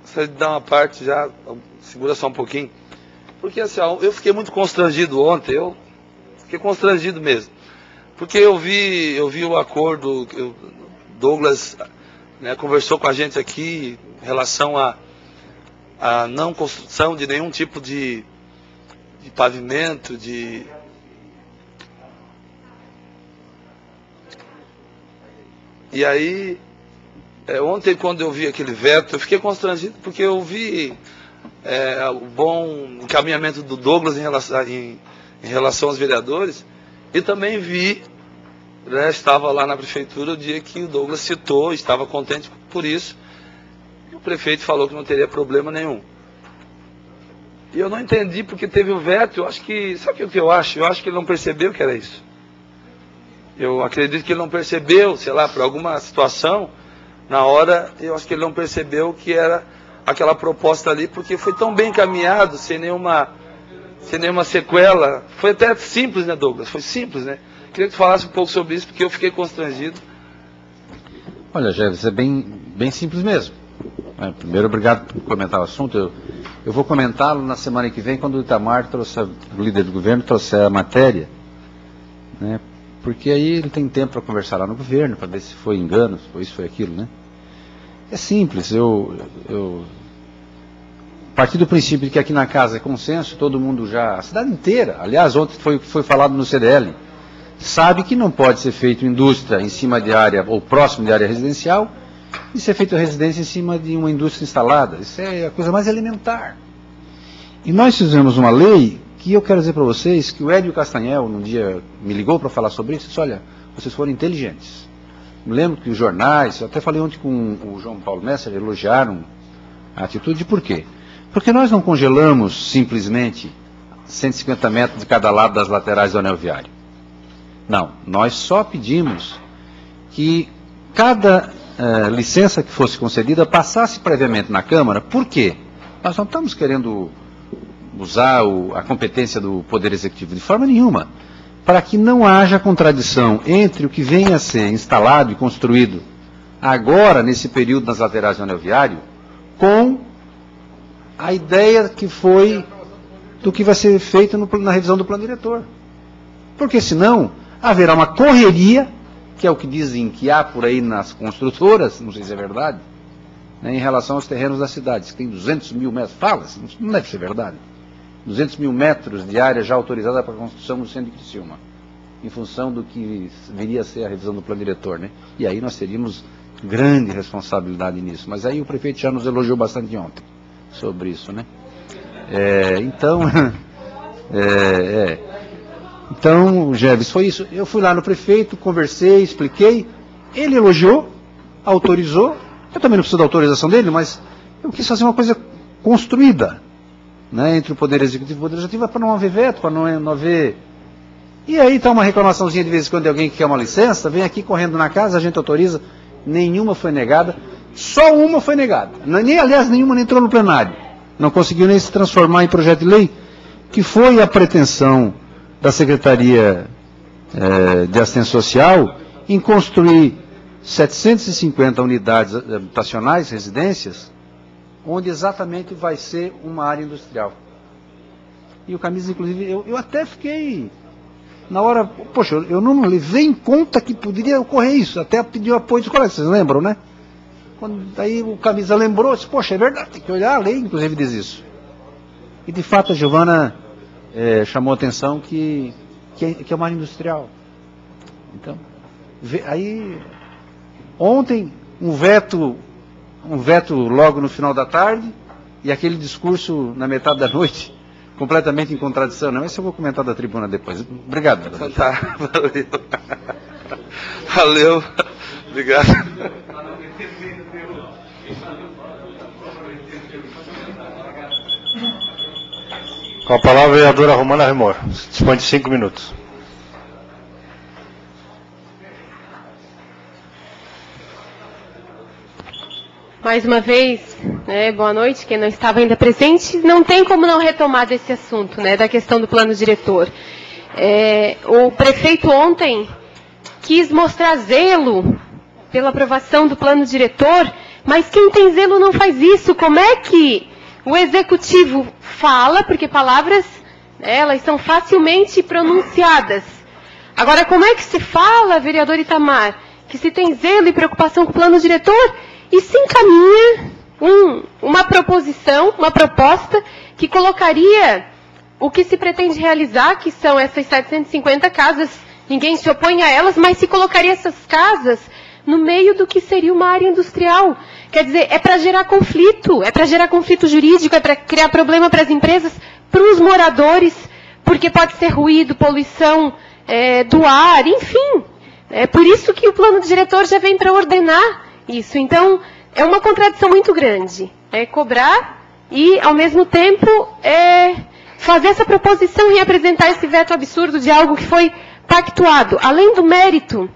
Gostaria de dar uma parte já. Segura só um pouquinho. Porque assim, ó, eu fiquei muito constrangido ontem. Eu fiquei constrangido mesmo. Porque eu vi, eu vi o acordo. Eu, Douglas né, conversou com a gente aqui em relação a, a não construção de nenhum tipo de, de pavimento, de E aí, é, ontem quando eu vi aquele veto, eu fiquei constrangido porque eu vi é, o bom encaminhamento do Douglas em relação, em, em relação aos vereadores e também vi, né, estava lá na prefeitura o dia que o Douglas citou, estava contente por isso, e o prefeito falou que não teria problema nenhum. E eu não entendi porque teve o veto, eu acho que, sabe o que eu acho? Eu acho que ele não percebeu que era isso. Eu acredito que ele não percebeu, sei lá, por alguma situação, na hora, eu acho que ele não percebeu que era aquela proposta ali, porque foi tão bem encaminhado, sem nenhuma, sem nenhuma sequela. Foi até simples, né, Douglas? Foi simples, né? Queria que tu falasse um pouco sobre isso, porque eu fiquei constrangido. Olha, Jéssica, é bem, bem simples mesmo. É, primeiro, obrigado por comentar o assunto. Eu, eu vou comentá-lo na semana que vem, quando o Itamar, trouxe, o líder do governo, trouxer a matéria, né, porque aí ele tem tempo para conversar lá no governo, para ver se foi engano, se foi isso, foi aquilo, né? É simples, eu, eu partir do princípio de que aqui na casa é consenso, todo mundo já, a cidade inteira, aliás, ontem foi foi falado no CDL, sabe que não pode ser feito indústria em cima de área ou próximo de área residencial e ser feito residência em cima de uma indústria instalada. Isso é a coisa mais elementar. E nós fizemos uma lei que eu quero dizer para vocês que o Hélio Castanhel, num dia, me ligou para falar sobre isso, disse, olha, vocês foram inteligentes. Me lembro que os jornais, até falei ontem com o João Paulo Messer, elogiaram a atitude, por quê? Porque nós não congelamos simplesmente 150 metros de cada lado das laterais do anel viário. Não, nós só pedimos que cada uh, licença que fosse concedida passasse previamente na Câmara, por quê? Nós não estamos querendo usar o, a competência do Poder Executivo de forma nenhuma, para que não haja contradição entre o que vem a ser instalado e construído agora, nesse período nas laterais do anel viário, com a ideia que foi do que vai ser feito no, na revisão do plano diretor. Porque senão haverá uma correria, que é o que dizem que há por aí nas construtoras, não sei se é verdade, né, em relação aos terrenos das cidades, que tem 200 mil metros. Fala-se, não deve ser verdade. 200 mil metros de área já autorizada para construção no centro de Criciúma, em função do que viria a ser a revisão do plano diretor, né? E aí nós teríamos grande responsabilidade nisso. Mas aí o prefeito já nos elogiou bastante ontem sobre isso, né? É, então, é, é. Então, Jeves, foi isso. Eu fui lá no prefeito, conversei, expliquei, ele elogiou, autorizou. Eu também não preciso da autorização dele, mas eu quis fazer uma coisa construída né, entre o Poder Executivo e o Poder Legislativo é para não haver veto, para não, não haver. E aí está uma reclamaçãozinha de vez em quando de alguém que quer uma licença, vem aqui correndo na casa, a gente autoriza, nenhuma foi negada, só uma foi negada. Nem, aliás, nenhuma nem entrou no plenário. Não conseguiu nem se transformar em projeto de lei, que foi a pretensão da Secretaria eh, de Assistência Social em construir 750 unidades habitacionais, residências, onde exatamente vai ser uma área industrial. E o Camisa, inclusive, eu, eu até fiquei, na hora, poxa, eu não levei em conta que poderia ocorrer isso, até pedi o apoio dos colegas, vocês lembram, né? Quando, daí o Camisa lembrou, disse, poxa, é verdade, tem que olhar a lei, inclusive diz isso. E de fato a Giovana eh, chamou a atenção que, que, é, que é uma área industrial. Então, aí ontem um veto, um veto logo no final da tarde e aquele discurso na metade da noite, completamente em contradição. Não, isso eu vou comentar da tribuna depois. Obrigado. Tá, valeu. Valeu. Obrigado. Com a palavra, a vereadora Romana Remor. Dispõe de cinco minutos. Mais uma vez, né, boa noite, quem não estava ainda presente, não tem como não retomar desse assunto, né, da questão do plano diretor. É, o prefeito ontem quis mostrar zelo pela aprovação do plano diretor, mas quem tem zelo não faz isso. Como é que o executivo fala, porque palavras, né, elas são facilmente pronunciadas. Agora, como é que se fala, vereador Itamar, que se tem zelo e preocupação com o plano diretor e se encaminha um- uma proposição, uma proposta que colocaria o que se pretende realizar, que são essas 750 casas, ninguém se opõe a elas, mas se colocaria essas casas no meio do que seria uma área industrial. Quer dizer, é para gerar conflito, é para gerar conflito jurídico, é para criar problema para as empresas, para os moradores, porque pode ser ruído, poluição é, do ar, enfim. É por isso que o plano diretor já vem para ordenar isso. Então, é uma contradição muito grande. É cobrar e, ao mesmo tempo, é fazer essa proposição e apresentar esse veto absurdo de algo que foi pactuado. Além do mérito,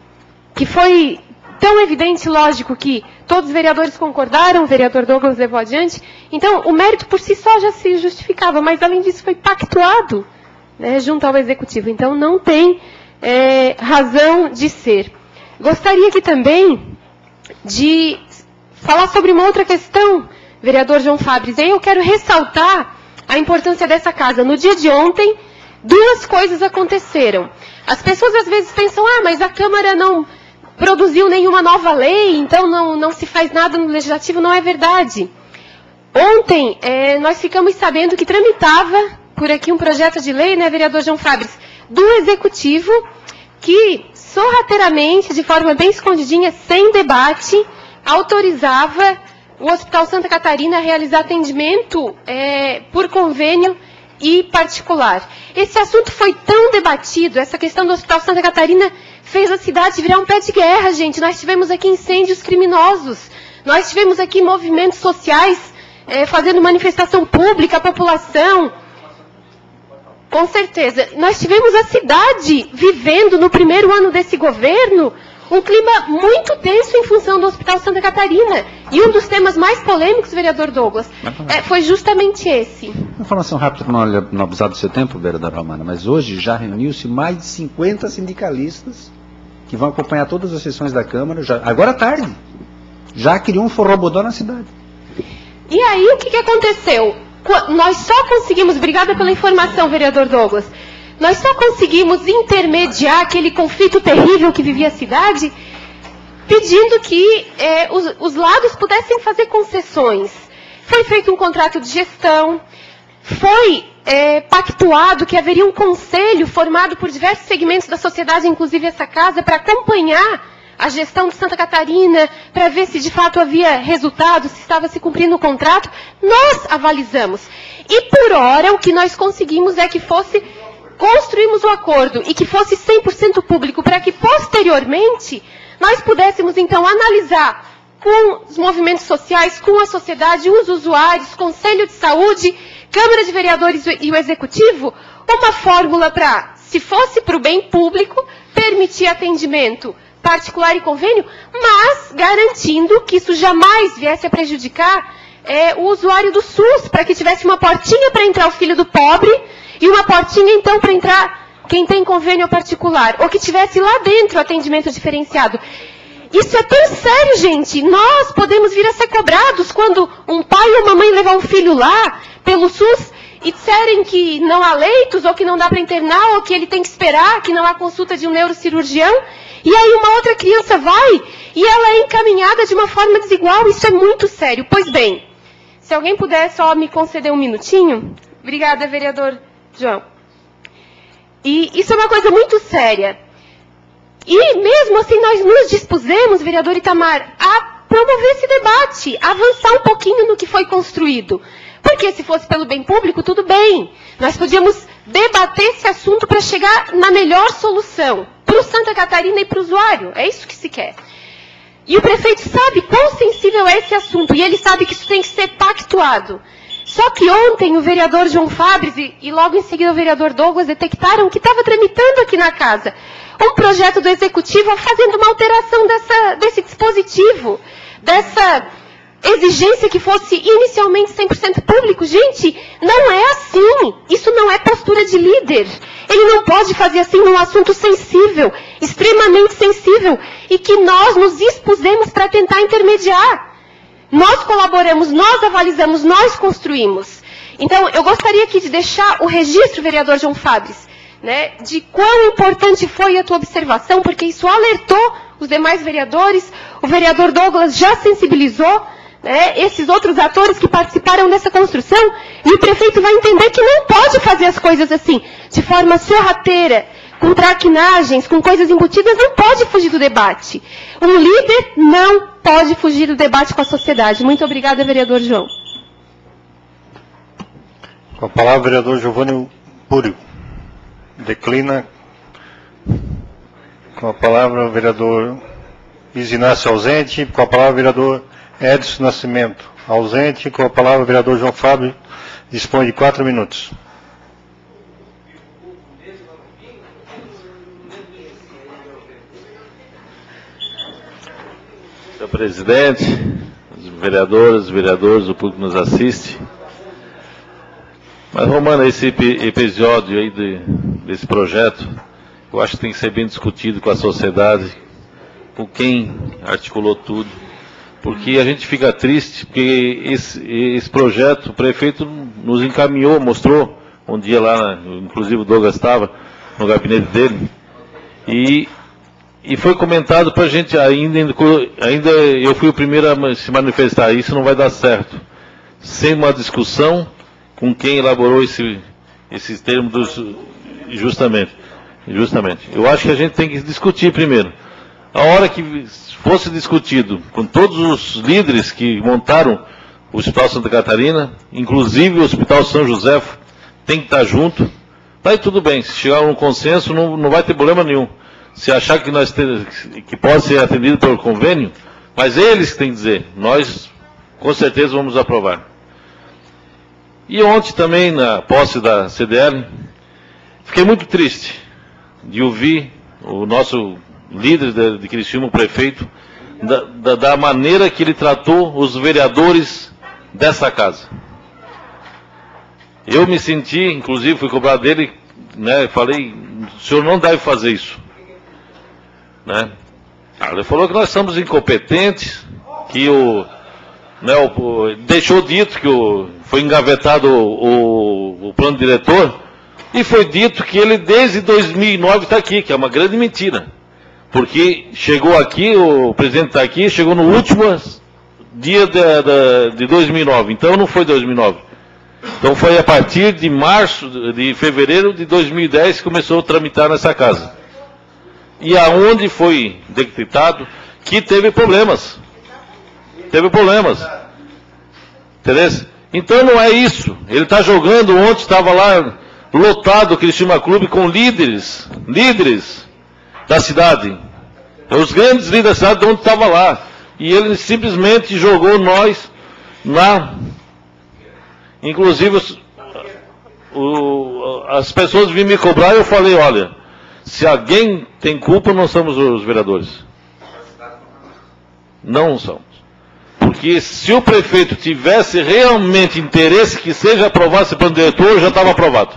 que foi tão evidente, lógico, que todos os vereadores concordaram, o vereador Douglas levou adiante. Então, o mérito por si só já se justificava, mas além disso foi pactuado né, junto ao executivo. Então, não tem é, razão de ser. Gostaria aqui também de falar sobre uma outra questão, vereador João Fabres. Aí eu quero ressaltar a importância dessa casa. No dia de ontem, duas coisas aconteceram. As pessoas às vezes pensam, ah, mas a Câmara não produziu nenhuma nova lei, então não, não se faz nada no Legislativo. Não é verdade. Ontem, eh, nós ficamos sabendo que tramitava por aqui um projeto de lei, né, vereador João Fabres, do Executivo, que sorrateiramente, de forma bem escondidinha, sem debate, autorizava o Hospital Santa Catarina a realizar atendimento eh, por convênio e particular. Esse assunto foi tão debatido, essa questão do Hospital Santa Catarina fez a cidade virar um pé de guerra, gente. Nós tivemos aqui incêndios criminosos, nós tivemos aqui movimentos sociais eh, fazendo manifestação pública, a população. Com certeza. Nós tivemos a cidade vivendo no primeiro ano desse governo um clima muito tenso em função do Hospital Santa Catarina. E um dos temas mais polêmicos, vereador Douglas, eh, foi justamente esse. Uma informação rápida para não, não abusar do seu tempo, vereadora Romana, mas hoje já reuniu-se mais de 50 sindicalistas que vão acompanhar todas as sessões da Câmara, já, agora à tarde. Já criou um forrobodó na cidade. E aí, o que, que aconteceu? Nós só conseguimos, obrigada pela informação, vereador Douglas, nós só conseguimos intermediar aquele conflito terrível que vivia a cidade, pedindo que eh, os, os lados pudessem fazer concessões. Foi feito um contrato de gestão, foi eh, pactuado que haveria um conselho formado por diversos segmentos da sociedade, inclusive essa casa, para acompanhar a gestão de Santa Catarina, para ver se de fato havia resultado, se estava se cumprindo o contrato. Nós avalizamos. E por hora, o que nós conseguimos é que fosse, construímos o acordo e que fosse 100% público, para que posteriormente nós pudéssemos então analisar com os movimentos sociais, com a sociedade, os usuários, Conselho de Saúde, Câmara de Vereadores e o Executivo, uma fórmula para, se fosse para o bem público, permitir atendimento particular e convênio, mas garantindo que isso jamais viesse a prejudicar é, o usuário do SUS, para que tivesse uma portinha para entrar o filho do pobre e uma portinha então para entrar quem tem convênio particular, ou que tivesse lá dentro atendimento diferenciado. Isso é tão sério, gente. Nós podemos vir a ser cobrados quando um pai ou uma mãe levar um filho lá pelo SUS e disserem que não há leitos, ou que não dá para internar, ou que ele tem que esperar, que não há consulta de um neurocirurgião. E aí uma outra criança vai e ela é encaminhada de uma forma desigual. Isso é muito sério. Pois bem, se alguém puder só me conceder um minutinho, Obrigada, vereador João. E isso é uma coisa muito séria. E mesmo assim nós nos dispusemos, vereador Itamar, a promover esse debate, avançar um pouquinho no que foi construído. Porque se fosse pelo bem público, tudo bem. Nós podíamos debater esse assunto para chegar na melhor solução para o Santa Catarina e para o usuário. É isso que se quer. E o prefeito sabe quão sensível é esse assunto e ele sabe que isso tem que ser pactuado. Só que ontem o vereador João Fabres e, e logo em seguida o vereador Douglas detectaram que estava tramitando aqui na casa um projeto do executivo fazendo uma alteração dessa, desse dispositivo, dessa exigência que fosse inicialmente 100% público. Gente, não é assim. Isso não é postura de líder. Ele não pode fazer assim num assunto sensível, extremamente sensível, e que nós nos expusemos para tentar intermediar. Nós colaboramos, nós avalizamos, nós construímos. Então, eu gostaria aqui de deixar o registro, vereador João Fabres, né, de quão importante foi a tua observação, porque isso alertou os demais vereadores, o vereador Douglas já sensibilizou, né, esses outros atores que participaram dessa construção, e o prefeito vai entender que não pode fazer as coisas assim, de forma sorrateira, com traquinagens, com coisas embutidas, não pode fugir do debate. Um líder não pode fugir do debate com a sociedade. Muito obrigada, vereador João. Com a palavra, vereador Giovanni Púrio. Declina. Com a palavra, vereador Isinácio ausente. Com a palavra, vereador Edson Nascimento ausente. Com a palavra, o vereador João Fábio dispõe de quatro minutos. Senhor presidente, os vereadores, vereadores, o público nos assiste. Mas, Romana, esse episódio aí de, desse projeto, eu acho que tem que ser bem discutido com a sociedade, com quem articulou tudo, porque a gente fica triste, porque esse, esse projeto, o prefeito nos encaminhou, mostrou, um dia lá, inclusive o Douglas estava no gabinete dele, e e foi comentado para a gente ainda, ainda eu fui o primeiro a se manifestar, isso não vai dar certo. Sem uma discussão com quem elaborou esse, esses termos dos, justamente. Justamente. Eu acho que a gente tem que discutir primeiro. A hora que fosse discutido com todos os líderes que montaram o Hospital Santa Catarina, inclusive o Hospital São José, tem que estar junto. Daí tudo bem, se chegar a um consenso não, não vai ter problema nenhum se achar que nós ter, que pode ser atendido pelo convênio, mas eles têm que dizer, nós com certeza vamos aprovar. E ontem também, na posse da CDL, fiquei muito triste de ouvir o nosso líder de, de Criciúma, o prefeito, da, da, da maneira que ele tratou os vereadores dessa casa. Eu me senti, inclusive fui cobrar dele, né, falei, o senhor não deve fazer isso. Né? Ele falou que nós somos incompetentes, que o, né, o deixou dito que o, foi engavetado o, o, o, plano diretor e foi dito que ele desde 2009 está aqui, que é uma grande mentira. Porque chegou aqui, o presidente está aqui, chegou no último dia de, de, de 2009, então não foi 2009. Então foi a partir de março, de fevereiro de 2010 que começou a tramitar nessa casa e aonde foi detectado que teve problemas. Teve problemas. Entendeu? Então não é isso. Ele está jogando, ontem estava lá lotado o Cristina Clube com líderes, líderes da cidade. Os grandes líderes da cidade onde estava lá. E ele simplesmente jogou nós na. Inclusive os, o, as pessoas vinham me cobrar e eu falei, olha, se alguém tem culpa, não somos os vereadores. Não somos. Porque se o prefeito tivesse realmente interesse que seja aprovado esse plano diretor, já estava aprovado.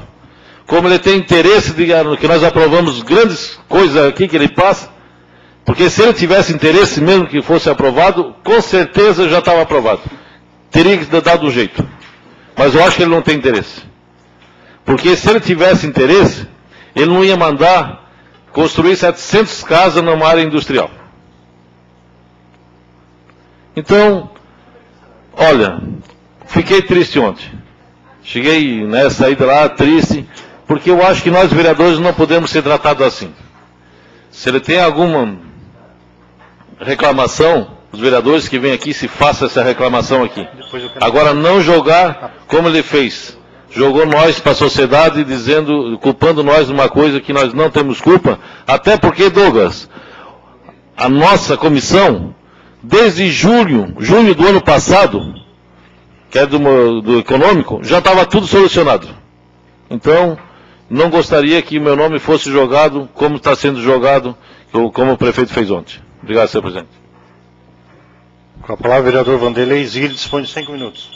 Como ele tem interesse de que nós aprovamos grandes coisas aqui que ele passa, porque se ele tivesse interesse mesmo que fosse aprovado, com certeza já estava aprovado. Teria que dar um jeito. Mas eu acho que ele não tem interesse. Porque se ele tivesse interesse, ele não ia mandar construir 700 casas numa área industrial. Então, olha, fiquei triste ontem. Cheguei, né, saí de lá triste, porque eu acho que nós vereadores não podemos ser tratados assim. Se ele tem alguma reclamação, os vereadores que vêm aqui se façam essa reclamação aqui. Agora não jogar como ele fez. Jogou nós para a sociedade dizendo, culpando nós de uma coisa que nós não temos culpa, até porque, Douglas, a nossa comissão, desde julho, junho do ano passado, que é do, do econômico, já estava tudo solucionado. Então, não gostaria que meu nome fosse jogado como está sendo jogado, como o prefeito fez ontem. Obrigado, senhor presidente. Com a palavra, o vereador Vanderlei Zilli dispõe de cinco minutos.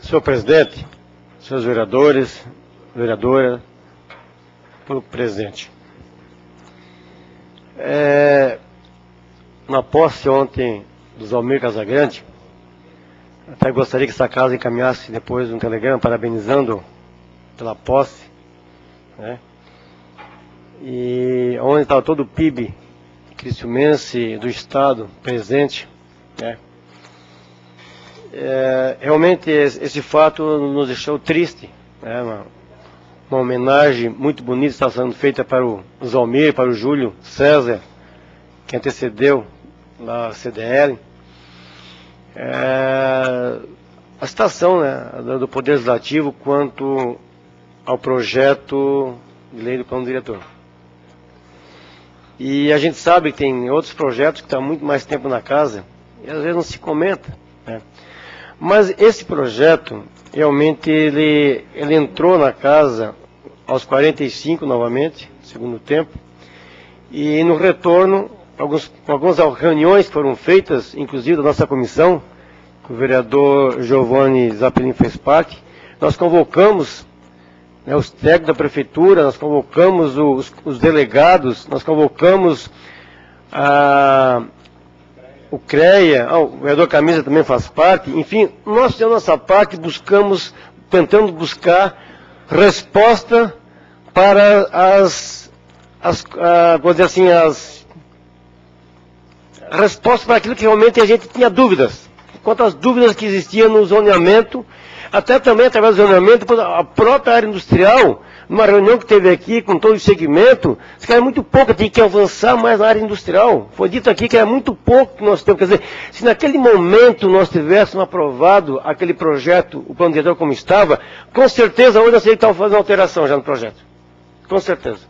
Senhor presidente, senhores vereadores, vereadora, pelo presidente. É, na posse ontem do Zalmir Casagrande, até gostaria que essa casa encaminhasse depois um telegrama parabenizando pela posse, né? E onde estava todo o PIB cristiumense do Estado presente, né? É, realmente esse fato nos deixou triste, né? Uma, homenagem muito bonita está sendo feita para o Zalmir, para o Júlio César, que antecedeu na CDL. É, a citação né, do Poder Legislativo quanto ao projeto de lei do plano diretor. E a gente sabe que tem outros projetos que estão muito mais tempo na casa e às vezes não se comenta. Né? Mas esse projeto, realmente, ele, ele entrou na casa aos 45 novamente, segundo tempo, e no retorno alguns, algumas reuniões foram feitas, inclusive da nossa comissão, que o vereador Giovanni Zappelin fez parte. Nós convocamos né, os técnicos da prefeitura, nós convocamos os, os delegados, nós convocamos a, o CREA, ah, o vereador Camisa também faz parte, enfim, nós temos nossa parte, buscamos, tentando buscar resposta para as, as ah, vou dizer assim, as resposta para aquilo que realmente a gente tinha dúvidas. Quanto às dúvidas que existiam no zoneamento, até também através do zoneamento, a própria área industrial, numa reunião que teve aqui com todo o segmento, que era muito pouco, tinha que avançar mais na área industrial. Foi dito aqui que era muito pouco que nós temos. Quer dizer, se naquele momento nós tivéssemos aprovado aquele projeto, o plano diretor como estava, com certeza hoje eu sei que estava fazendo alteração já no projeto. Com certeza.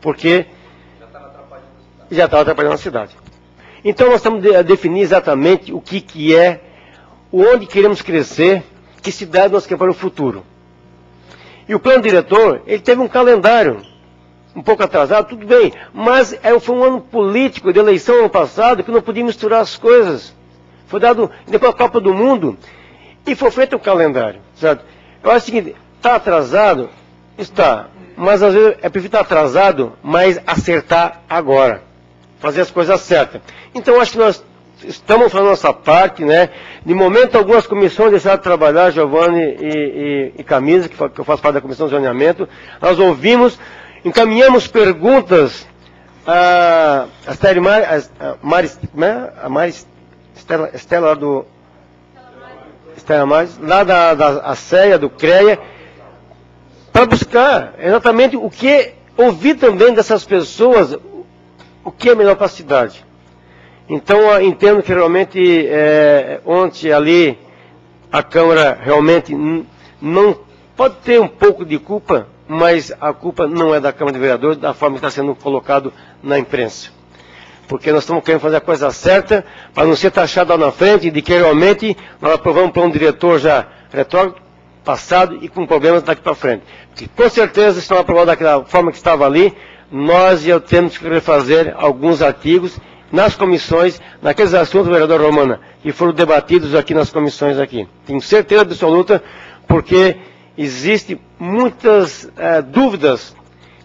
Porque já estava atrapalhando a cidade. Então nós estamos a definir exatamente o que, que é, onde queremos crescer, que cidade nós queremos para o futuro. E o plano diretor, ele teve um calendário um pouco atrasado, tudo bem, mas é, foi um ano político de eleição ano passado que não podia misturar as coisas. Foi dado depois a Copa do Mundo e foi feito o calendário. Certo? Eu acho o seguinte, está atrasado? Está. Mas às vezes é preciso estar atrasado, mas acertar agora fazer as coisas certas. Então, acho que nós estamos fazendo nossa parte, né? De momento, algumas comissões deixaram de trabalhar, Giovanni e, e, e Camisa, que, que eu faço parte da comissão de zoneamento. Nós ouvimos, encaminhamos perguntas a, a Estela a, Mari, né? a Estela, Estela do Estela Mares, lá da, da a CEA, do CREA, para buscar exatamente o que ouvir também dessas pessoas, o que é melhor para a cidade. Então, entendo que realmente, é, ontem ali, a Câmara realmente não pode ter um pouco de culpa, mas a culpa não é da Câmara de Vereadores, da forma que está sendo colocado na imprensa. Porque nós estamos querendo fazer a coisa certa, para não ser taxado lá na frente, de que realmente nós aprovamos um plano diretor já retrógrado, passado e com problemas daqui para frente. Porque com certeza, se não aprovado daquela forma que estava ali, nós já temos que refazer alguns artigos nas comissões, naqueles assuntos, vereador Romana, que foram debatidos aqui nas comissões aqui. Tenho certeza absoluta, porque existem muitas é, dúvidas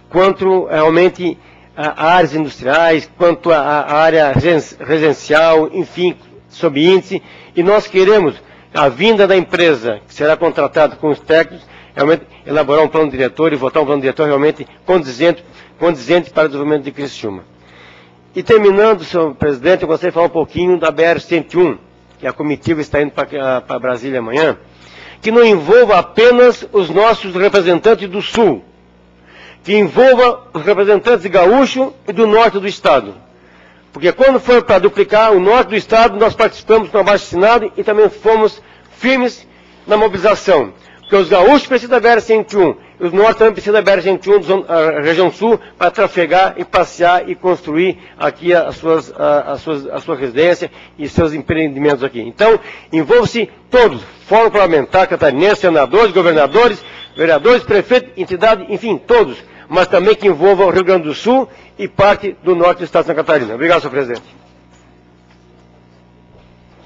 quanto realmente a áreas industriais, quanto à área residencial, enfim, sob índice, e nós queremos a vinda da empresa que será contratada com os técnicos, realmente elaborar um plano diretor e votar um plano diretor realmente condizente, condizente para o desenvolvimento de Criciúma. E terminando, senhor presidente, eu gostaria de falar um pouquinho da BR-101, que a comitiva está indo para Brasília amanhã, que não envolva apenas os nossos representantes do Sul, que envolva os representantes de Gaúcho e do Norte do Estado. Porque quando for para duplicar o Norte do Estado, nós participamos no abaixo assinado e também fomos firmes na mobilização. Porque os gaúchos precisam da BR-101, e os norte também precisam da BR-101, a região sul, para trafegar e passear e construir aqui as suas, as suas, a sua residência e seus empreendimentos aqui. Então, envolve-se todos, Fórum Parlamentar Catarinense, senadores, governadores, vereadores, prefeitos, entidades, enfim, todos, mas também que envolva o Rio Grande do Sul e parte do norte do estado de Santa Catarina. Obrigado, senhor presidente.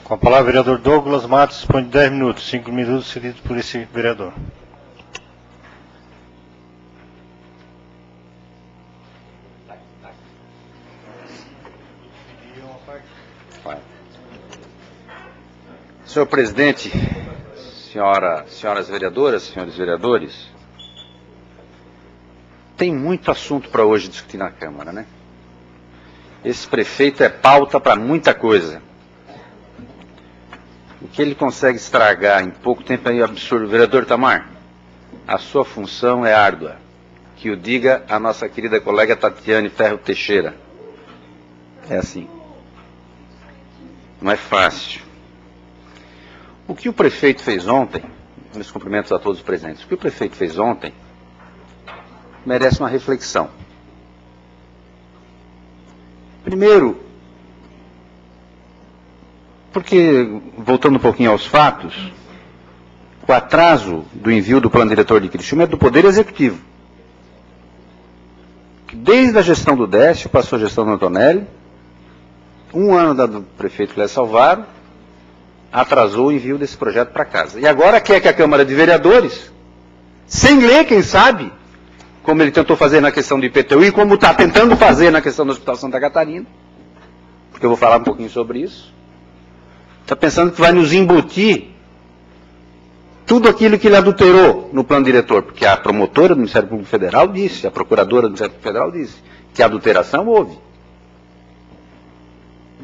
Com a palavra, o vereador Douglas Matos, dispõe de 10 minutos, 5 minutos cedidos por esse vereador. Senhor presidente, senhora, senhoras vereadoras, senhores vereadores, tem muito assunto para hoje discutir na Câmara, né? Esse prefeito é pauta para muita coisa. O que ele consegue estragar em pouco tempo é absurdo. Vereador Tamar, a sua função é árdua. Que o diga a nossa querida colega Tatiane Ferro Teixeira. É assim. Não é fácil. O que o prefeito fez ontem, meus cumprimentos a todos os presentes, o que o prefeito fez ontem merece uma reflexão. Primeiro, porque, voltando um pouquinho aos fatos, o atraso do envio do plano diretor de Criciúma é do Poder Executivo. Desde a gestão do Décio, passou a gestão do Antonelli, um ano da do prefeito Clécio Salvaro, atrasou o envio desse projeto para casa. E agora quer que a Câmara de Vereadores, sem ler, quem sabe, como ele tentou fazer na questão do IPTU e como está tentando fazer na questão do Hospital Santa Catarina, porque eu vou falar um pouquinho sobre isso, Está pensando que vai nos embutir tudo aquilo que ele adulterou no plano diretor, porque a promotora do Ministério Público Federal disse, a procuradora do Ministério Público Federal disse, que a adulteração houve.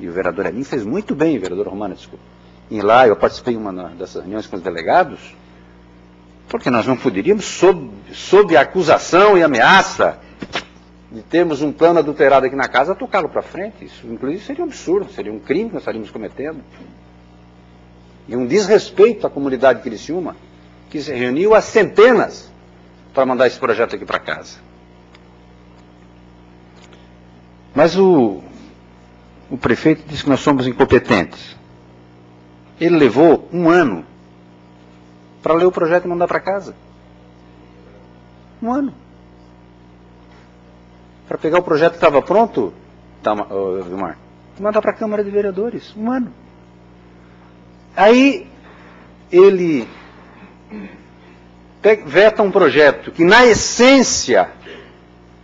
E o vereador Elim fez muito bem, vereador Romano, desculpa. Em lá, eu participei uma dessas reuniões com os delegados, porque nós não poderíamos, sob, sob acusação e ameaça de termos um plano adulterado aqui na casa, tocá-lo para frente. Isso, inclusive, seria um absurdo, seria um crime que nós estaríamos cometendo e um desrespeito à comunidade de Criciúma, que se reuniu a centenas para mandar esse projeto aqui para casa. Mas o, o prefeito disse que nós somos incompetentes. Ele levou um ano para ler o projeto e mandar para casa. Um ano. Para pegar o projeto que estava pronto, tá, Vilmar, e mandar para a Câmara de Vereadores. Um ano. Aí ele veta um projeto que, na essência,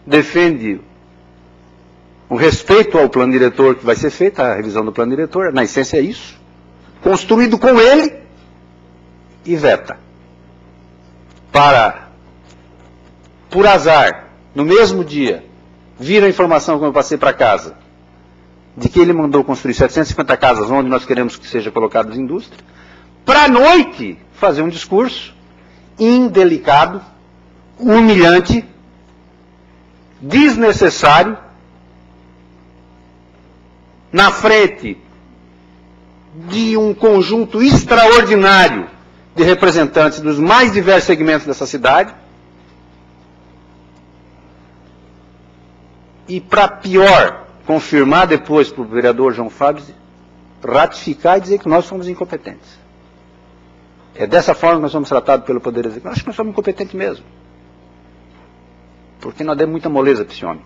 defende o respeito ao plano diretor que vai ser feito, a revisão do plano diretor, na essência é isso, construído com ele e veta. Para, por azar, no mesmo dia, vir a informação que eu passei para casa, de que ele mandou construir 750 casas onde nós queremos que seja colocadas indústria, para a noite fazer um discurso indelicado, humilhante, desnecessário, na frente de um conjunto extraordinário de representantes dos mais diversos segmentos dessa cidade. E para pior, confirmar depois para o vereador João Fábio, ratificar e dizer que nós somos incompetentes. É dessa forma que nós somos tratados pelo Poder Executivo. Acho que nós somos incompetentes mesmo. Porque nós demos muita moleza para esse homem.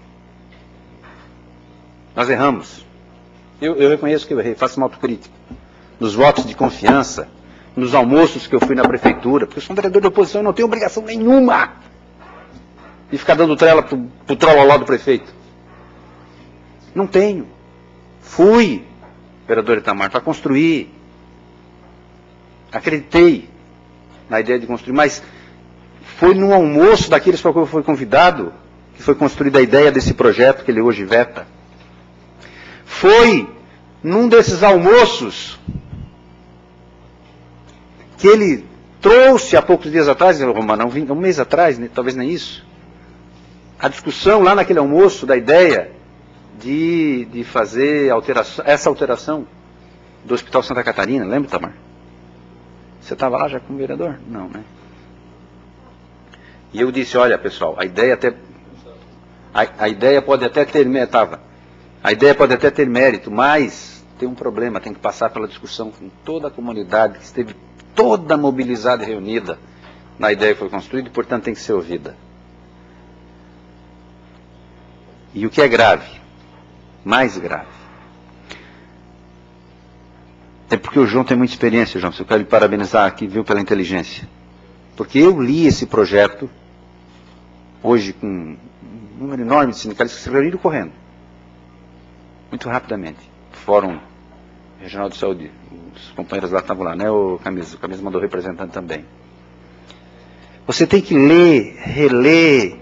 Nós erramos. Eu, eu reconheço que eu errei, faço uma autocrítica. Nos votos de confiança, nos almoços que eu fui na prefeitura, porque eu sou um vereador de oposição e não tenho obrigação nenhuma de ficar dando trela para o trolloló do prefeito. Não tenho. Fui, vereador Itamar, para construir. Acreditei na ideia de construir, mas foi num almoço daqueles para qual foi convidado, que foi construída a ideia desse projeto que ele hoje veta. Foi num desses almoços que ele trouxe há poucos dias atrás, Romano, um mês atrás, né, talvez nem isso, a discussão lá naquele almoço da ideia de, de fazer alteração, essa alteração do Hospital Santa Catarina, lembra, Tamar? Você estava lá já como vereador? Não, né? E eu disse, olha pessoal, a ideia até. A, a ideia pode até ter. Tava, a ideia pode até ter mérito, mas tem um problema, tem que passar pela discussão com toda a comunidade que esteve toda mobilizada e reunida na ideia que foi construída e, portanto, tem que ser ouvida. E o que é grave, mais grave, é porque o João tem muita experiência, João. Eu quero lhe parabenizar aqui, viu, pela inteligência. Porque eu li esse projeto, hoje com um número enorme de sindicalistas que se reuniram correndo. Muito rapidamente. Fórum Regional de Saúde. Os companheiros lá estavam lá, né? O Camisa, o Camisa mandou representante também. Você tem que ler, reler,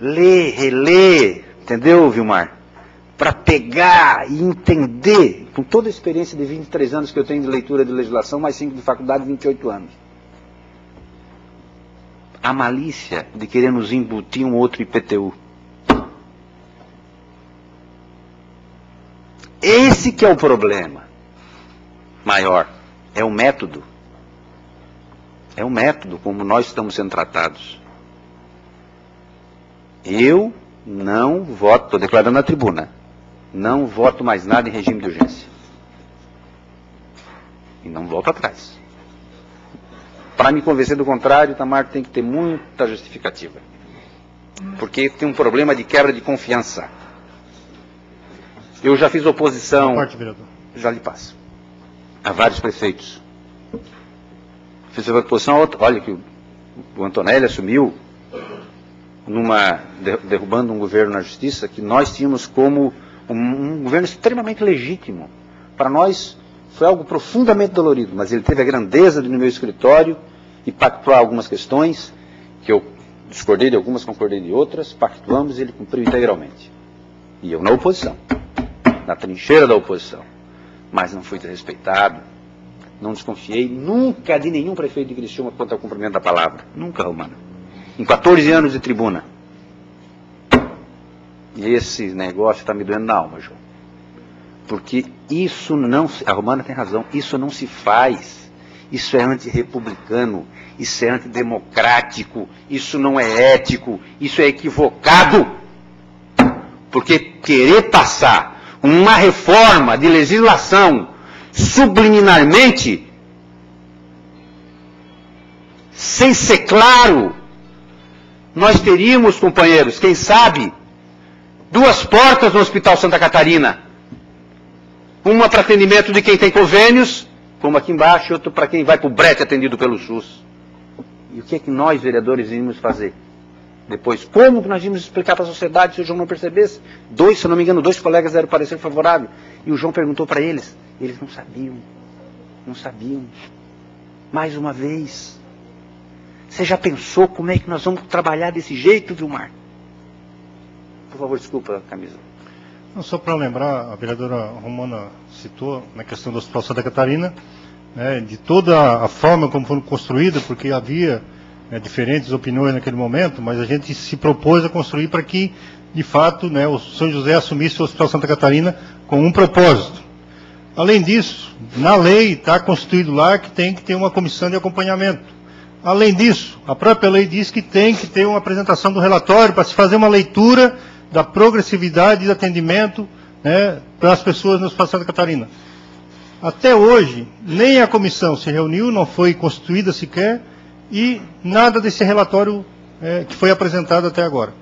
ler, reler, entendeu, Vilmar? Para pegar e entender, com toda a experiência de 23 anos que eu tenho de leitura de legislação, mais 5 de faculdade, 28 anos. A malícia de querer nos embutir um outro IPTU. Esse que é o problema maior. É o método. É o método como nós estamos sendo tratados. Eu não voto, estou declarando na tribuna, não voto mais nada em regime de urgência. E não volto atrás. Para me convencer do contrário, Tamar tem que ter muita justificativa. Porque tem um problema de quebra de confiança. Eu já fiz oposição. Parte. Já lhe passo a vários prefeitos. Fiz a oposição, olha que o Antonelli assumiu numa derrubando um governo na justiça que nós tínhamos como um, um governo extremamente legítimo. Para nós foi algo profundamente dolorido, mas ele teve a grandeza de no meu escritório e pactuar algumas questões que eu discordei de algumas, concordei de outras, pactuamos e ele cumpriu integralmente. E eu na oposição, na trincheira da oposição mas não fui desrespeitado. Não desconfiei nunca de nenhum prefeito de Criciúma quanto ao cumprimento da palavra. Nunca, Romana. Em 14 anos de tribuna. Esse negócio está me doendo na alma, João. Porque isso não. A Romana tem razão. Isso não se faz. Isso é antirrepublicano. Isso é antidemocrático. Isso não é ético. Isso é equivocado. Porque querer passar uma reforma de legislação subliminarmente, sem ser claro, nós teríamos, companheiros, quem sabe, duas portas no Hospital Santa Catarina. Uma para atendimento de quem tem convênios, como aqui embaixo, e outra para quem vai para o brete atendido pelo SUS. E o que é que nós, vereadores, iríamos fazer? depois. Como que nós íamos explicar para a sociedade se o João não percebesse? Dois, se eu não me engano, dois colegas deram parecer favorável. E o João perguntou para eles. Eles não sabiam. Não sabiam. Mais uma vez. Você já pensou como é que nós vamos trabalhar desse jeito, Vilmar? Por favor, desculpa, camisa. Não, só para lembrar, a vereadora Romana citou na questão do Hospital Santa Catarina, né, de toda a forma como foi construída, porque havia né, diferentes opiniões naquele momento, mas a gente se propôs a construir para que, de fato, né, o São José assumisse o Hospital Santa Catarina com um propósito. Além disso, na lei está constituído lá que tem que ter uma comissão de acompanhamento. Além disso, a própria lei diz que tem que ter uma apresentação do relatório para se fazer uma leitura da progressividade de atendimento né, para as pessoas no Hospital Santa Catarina. Até hoje, nem a comissão se reuniu, não foi constituída sequer, e nada desse relatório é, que foi apresentado até agora.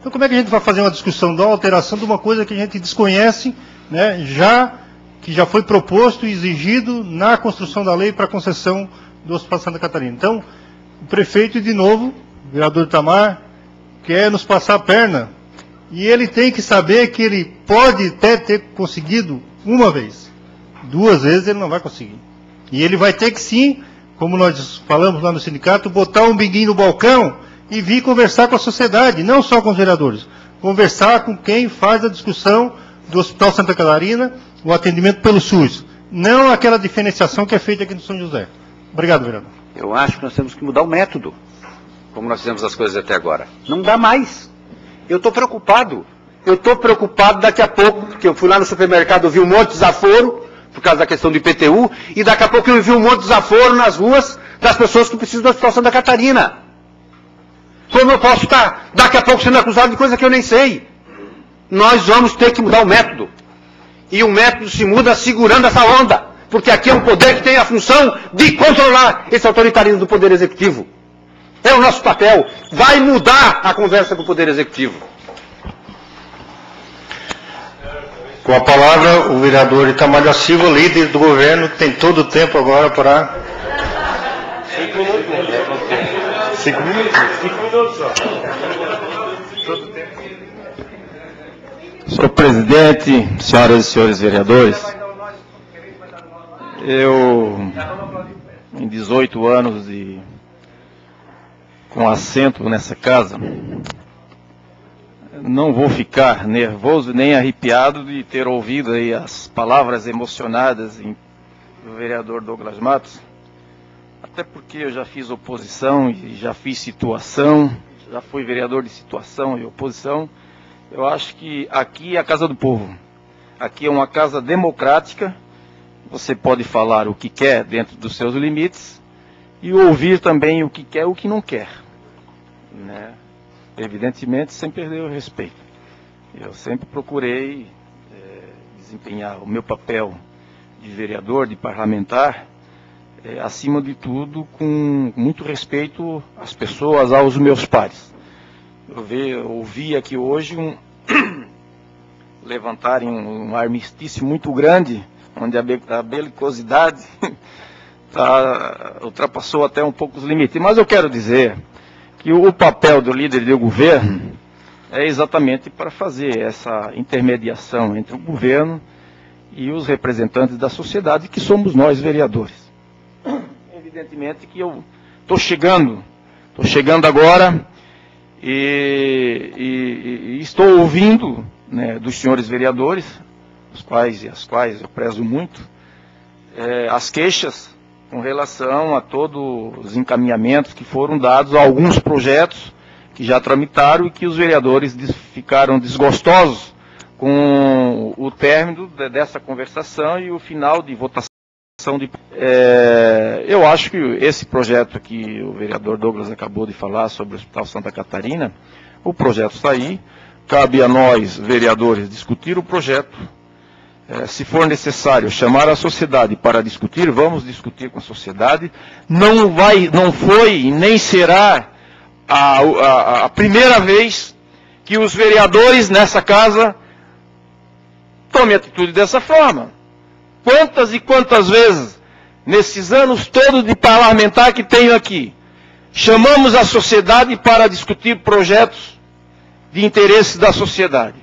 Então, como é que a gente vai fazer uma discussão da alteração de uma coisa que a gente desconhece, né, já que já foi proposto e exigido na construção da lei para a concessão do Hospital Santa Catarina? Então, o prefeito, de novo, o vereador Tamar, quer nos passar a perna e ele tem que saber que ele pode até ter conseguido uma vez. Duas vezes ele não vai conseguir. E ele vai ter que sim como nós falamos lá no sindicato, botar um binguinho no balcão e vir conversar com a sociedade, não só com os vereadores. Conversar com quem faz a discussão do Hospital Santa Catarina, o atendimento pelo SUS. Não aquela diferenciação que é feita aqui no São José. Obrigado, vereador. Eu acho que nós temos que mudar o método, como nós fizemos as coisas até agora. Não dá mais. Eu estou preocupado. Eu estou preocupado daqui a pouco, porque eu fui lá no supermercado, vi um monte de desaforo, por causa da questão do IPTU, e daqui a pouco eu vi um monte de desaforo nas ruas das pessoas que precisam da situação da Catarina. Como eu posso estar daqui a pouco sendo acusado de coisa que eu nem sei? Nós vamos ter que mudar o método. E o método se muda segurando essa onda. Porque aqui é um poder que tem a função de controlar esse autoritarismo do Poder Executivo. É o nosso papel. Vai mudar a conversa com o Poder Executivo. Com a palavra, o vereador Itamar da Silva, líder do governo, tem todo o tempo agora para. Cinco minutos. Cinco minutos? Cinco minutos só. Senhor presidente, senhoras e senhores vereadores, eu, em 18 anos de, com assento nessa casa, não vou ficar nervoso nem arrepiado de ter ouvido aí as palavras emocionadas do vereador Douglas Matos, até porque eu já fiz oposição e já fiz situação, já fui vereador de situação e oposição. Eu acho que aqui é a casa do povo. Aqui é uma casa democrática. Você pode falar o que quer dentro dos seus limites e ouvir também o que quer e o que não quer. Né? evidentemente sem perder o respeito. Eu sempre procurei é, desempenhar o meu papel de vereador, de parlamentar, é, acima de tudo, com muito respeito às pessoas, aos meus pares. Eu, vi, eu ouvi aqui hoje um levantarem um, um armistício muito grande, onde a, be a belicosidade tá, ultrapassou até um pouco os limites. Mas eu quero dizer que o papel do líder do governo é exatamente para fazer essa intermediação entre o governo e os representantes da sociedade, que somos nós, vereadores. Evidentemente que eu estou chegando, estou chegando agora e, e, e estou ouvindo né, dos senhores vereadores, os quais e as quais eu prezo muito, é, as queixas com relação a todos os encaminhamentos que foram dados a alguns projetos que já tramitaram e que os vereadores ficaram desgostosos com o término dessa conversação e o final de votação. De, é, eu acho que esse projeto que o vereador Douglas acabou de falar sobre o Hospital Santa Catarina, o projeto está aí, cabe a nós, vereadores, discutir o projeto, se for necessário chamar a sociedade para discutir, vamos discutir com a sociedade. Não vai, não foi nem será a, a, a primeira vez que os vereadores nessa casa tomem atitude dessa forma. Quantas e quantas vezes, nesses anos todos de parlamentar que tenho aqui, chamamos a sociedade para discutir projetos de interesse da sociedade.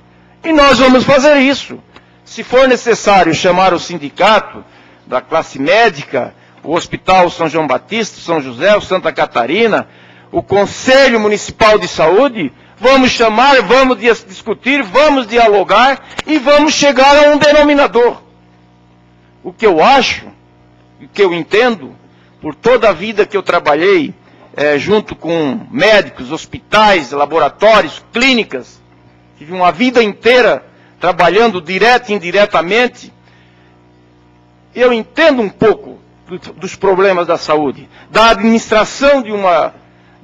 E nós vamos fazer isso. Se for necessário chamar o sindicato da classe médica, o Hospital São João Batista, São José, Santa Catarina, o Conselho Municipal de Saúde, vamos chamar, vamos discutir, vamos dialogar e vamos chegar a um denominador. O que eu acho, o que eu entendo, por toda a vida que eu trabalhei é, junto com médicos, hospitais, laboratórios, clínicas, tive uma vida inteira trabalhando direto e indiretamente, eu entendo um pouco dos problemas da saúde, da administração de, uma,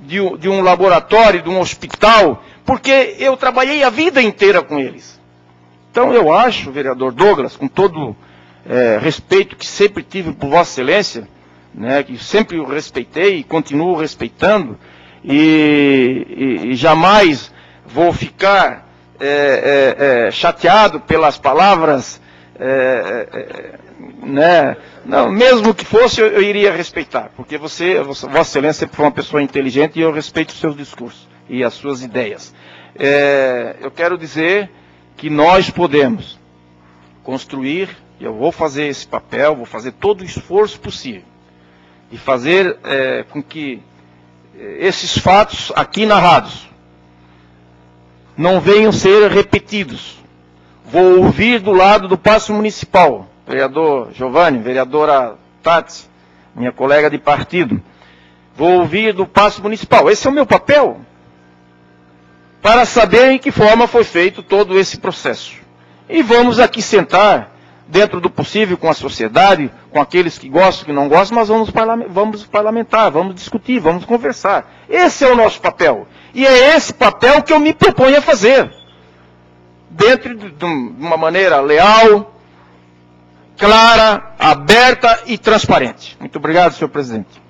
de, um, de um laboratório, de um hospital, porque eu trabalhei a vida inteira com eles. Então eu acho, vereador Douglas, com todo é, respeito que sempre tive por Vossa Excelência, né, que sempre o respeitei e continuo respeitando, e, e, e jamais vou ficar é, é, é, chateado pelas palavras, é, é, né? Não, mesmo que fosse, eu, eu, iria respeitar, porque você, Vossa Excelência, sempre foi uma pessoa inteligente e eu respeito os seus discursos e as suas ideias. eu quero dizer que nós podemos construir, e eu vou fazer esse papel, vou fazer todo o esforço possível, e fazer com que esses fatos aqui narrados não venham ser repetidos. Vou ouvir do lado do Paço Municipal, vereador Giovanni, vereadora Tati, minha colega de partido. Vou ouvir do Paço Municipal. Esse é o meu papel para saber em que forma foi feito todo esse processo. E vamos aqui sentar, dentro do possível, com a sociedade, com aqueles que gostam, que não gostam, mas vamos parlamentar, vamos discutir, vamos conversar. Esse é o nosso papel. E é esse papel que eu me proponho a fazer. Dentro de uma maneira leal, clara, aberta e transparente. Muito obrigado, senhor presidente.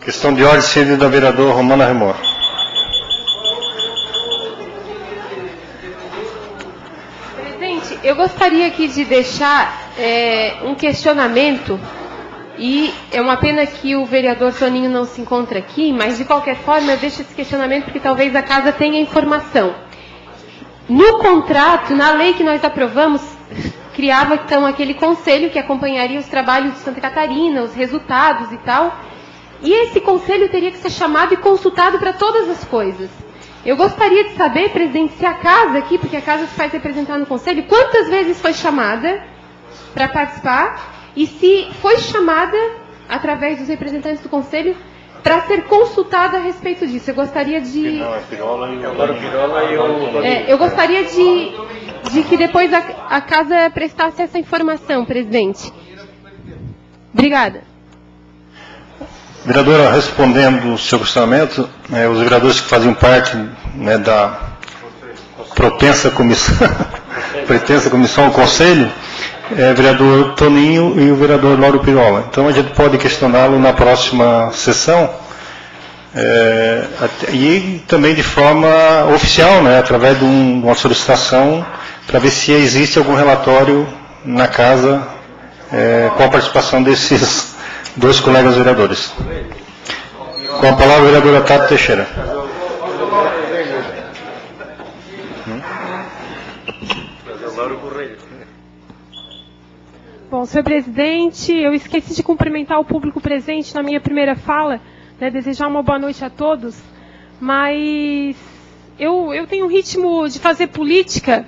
Questão de ordem, sede da vereadora Romana Remor. Presidente, eu gostaria aqui de deixar é, um questionamento e é uma pena que o vereador Toninho não se encontra aqui, mas de qualquer forma eu deixo esse questionamento porque talvez a casa tenha informação. No contrato, na lei que nós aprovamos, criava então aquele conselho que acompanharia os trabalhos de Santa Catarina, os resultados e tal. E esse conselho teria que ser chamado e consultado para todas as coisas. Eu gostaria de saber, presidente, se a casa aqui, porque a casa se faz representar no conselho, quantas vezes foi chamada para participar e se foi chamada, através dos representantes do Conselho, para ser consultada a respeito disso. Eu gostaria de. Não, é Pirola e o. Pirola e o... É, eu gostaria de, de que depois a, a casa prestasse essa informação, presidente. Obrigada. Vereadora, respondendo o seu questionamento, é, os vereadores que faziam parte né, da propensa comissão, pretensa comissão, o conselho, é, vereador Toninho e o vereador Lauro Pirola. Então a gente pode questioná-lo na próxima sessão é, e também de forma oficial, né, através de, um, uma solicitação para ver se existe algum relatório na casa é, com a participação desses dois colegas vereadores. Com a palavra, a vereadora Tato Teixeira. Bom, senhor presidente, eu esqueci de cumprimentar o público presente na minha primeira fala, né, desejar uma boa noite a todos, mas eu, eu tenho um ritmo de fazer política.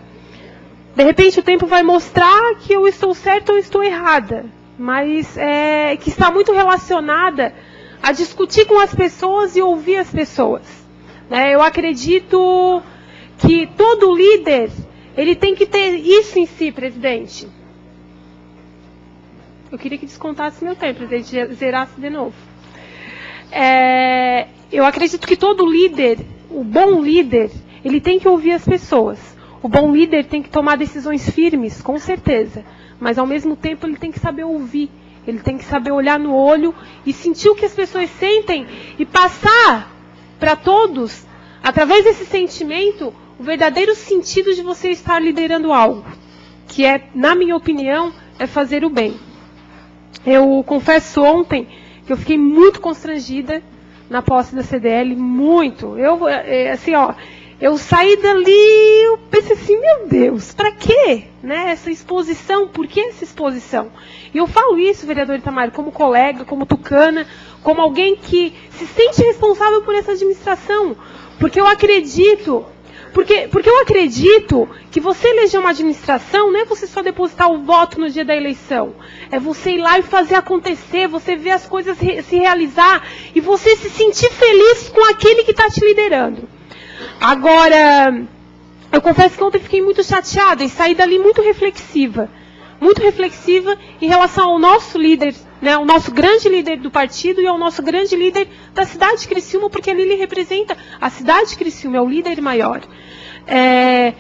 De repente o tempo vai mostrar que eu estou certa ou estou errada, mas é, que está muito relacionada a discutir com as pessoas e ouvir as pessoas. Né? Eu acredito que todo líder ele tem que ter isso em si, presidente. Eu queria que descontasse meu tempo, zerasse de novo. É, eu acredito que todo líder, o bom líder, ele tem que ouvir as pessoas. O bom líder tem que tomar decisões firmes, com certeza. Mas ao mesmo tempo ele tem que saber ouvir. Ele tem que saber olhar no olho e sentir o que as pessoas sentem e passar para todos, através desse sentimento, o verdadeiro sentido de você estar liderando algo. Que é, na minha opinião, é fazer o bem. Eu confesso ontem que eu fiquei muito constrangida na posse da CDL, muito. Eu, é, assim, ó, eu saí dali, eu pensei assim, meu Deus, para quê? Né, essa exposição, por que essa exposição? E eu falo isso, vereador Itamar, como colega, como tucana, como alguém que se sente responsável por essa administração. Porque eu acredito porque, porque eu acredito que você eleger uma administração não é você só depositar o voto no dia da eleição. É você ir lá e fazer acontecer, você ver as coisas se realizar e você se sentir feliz com aquele que está te liderando. Agora, eu confesso que ontem fiquei muito chateada e saí dali muito reflexiva. Muito reflexiva em relação ao nosso líder né, o nosso grande líder do partido e ao nosso grande líder da cidade de Criciúma, porque ali ele representa a cidade de Criciúma, é o líder maior. É,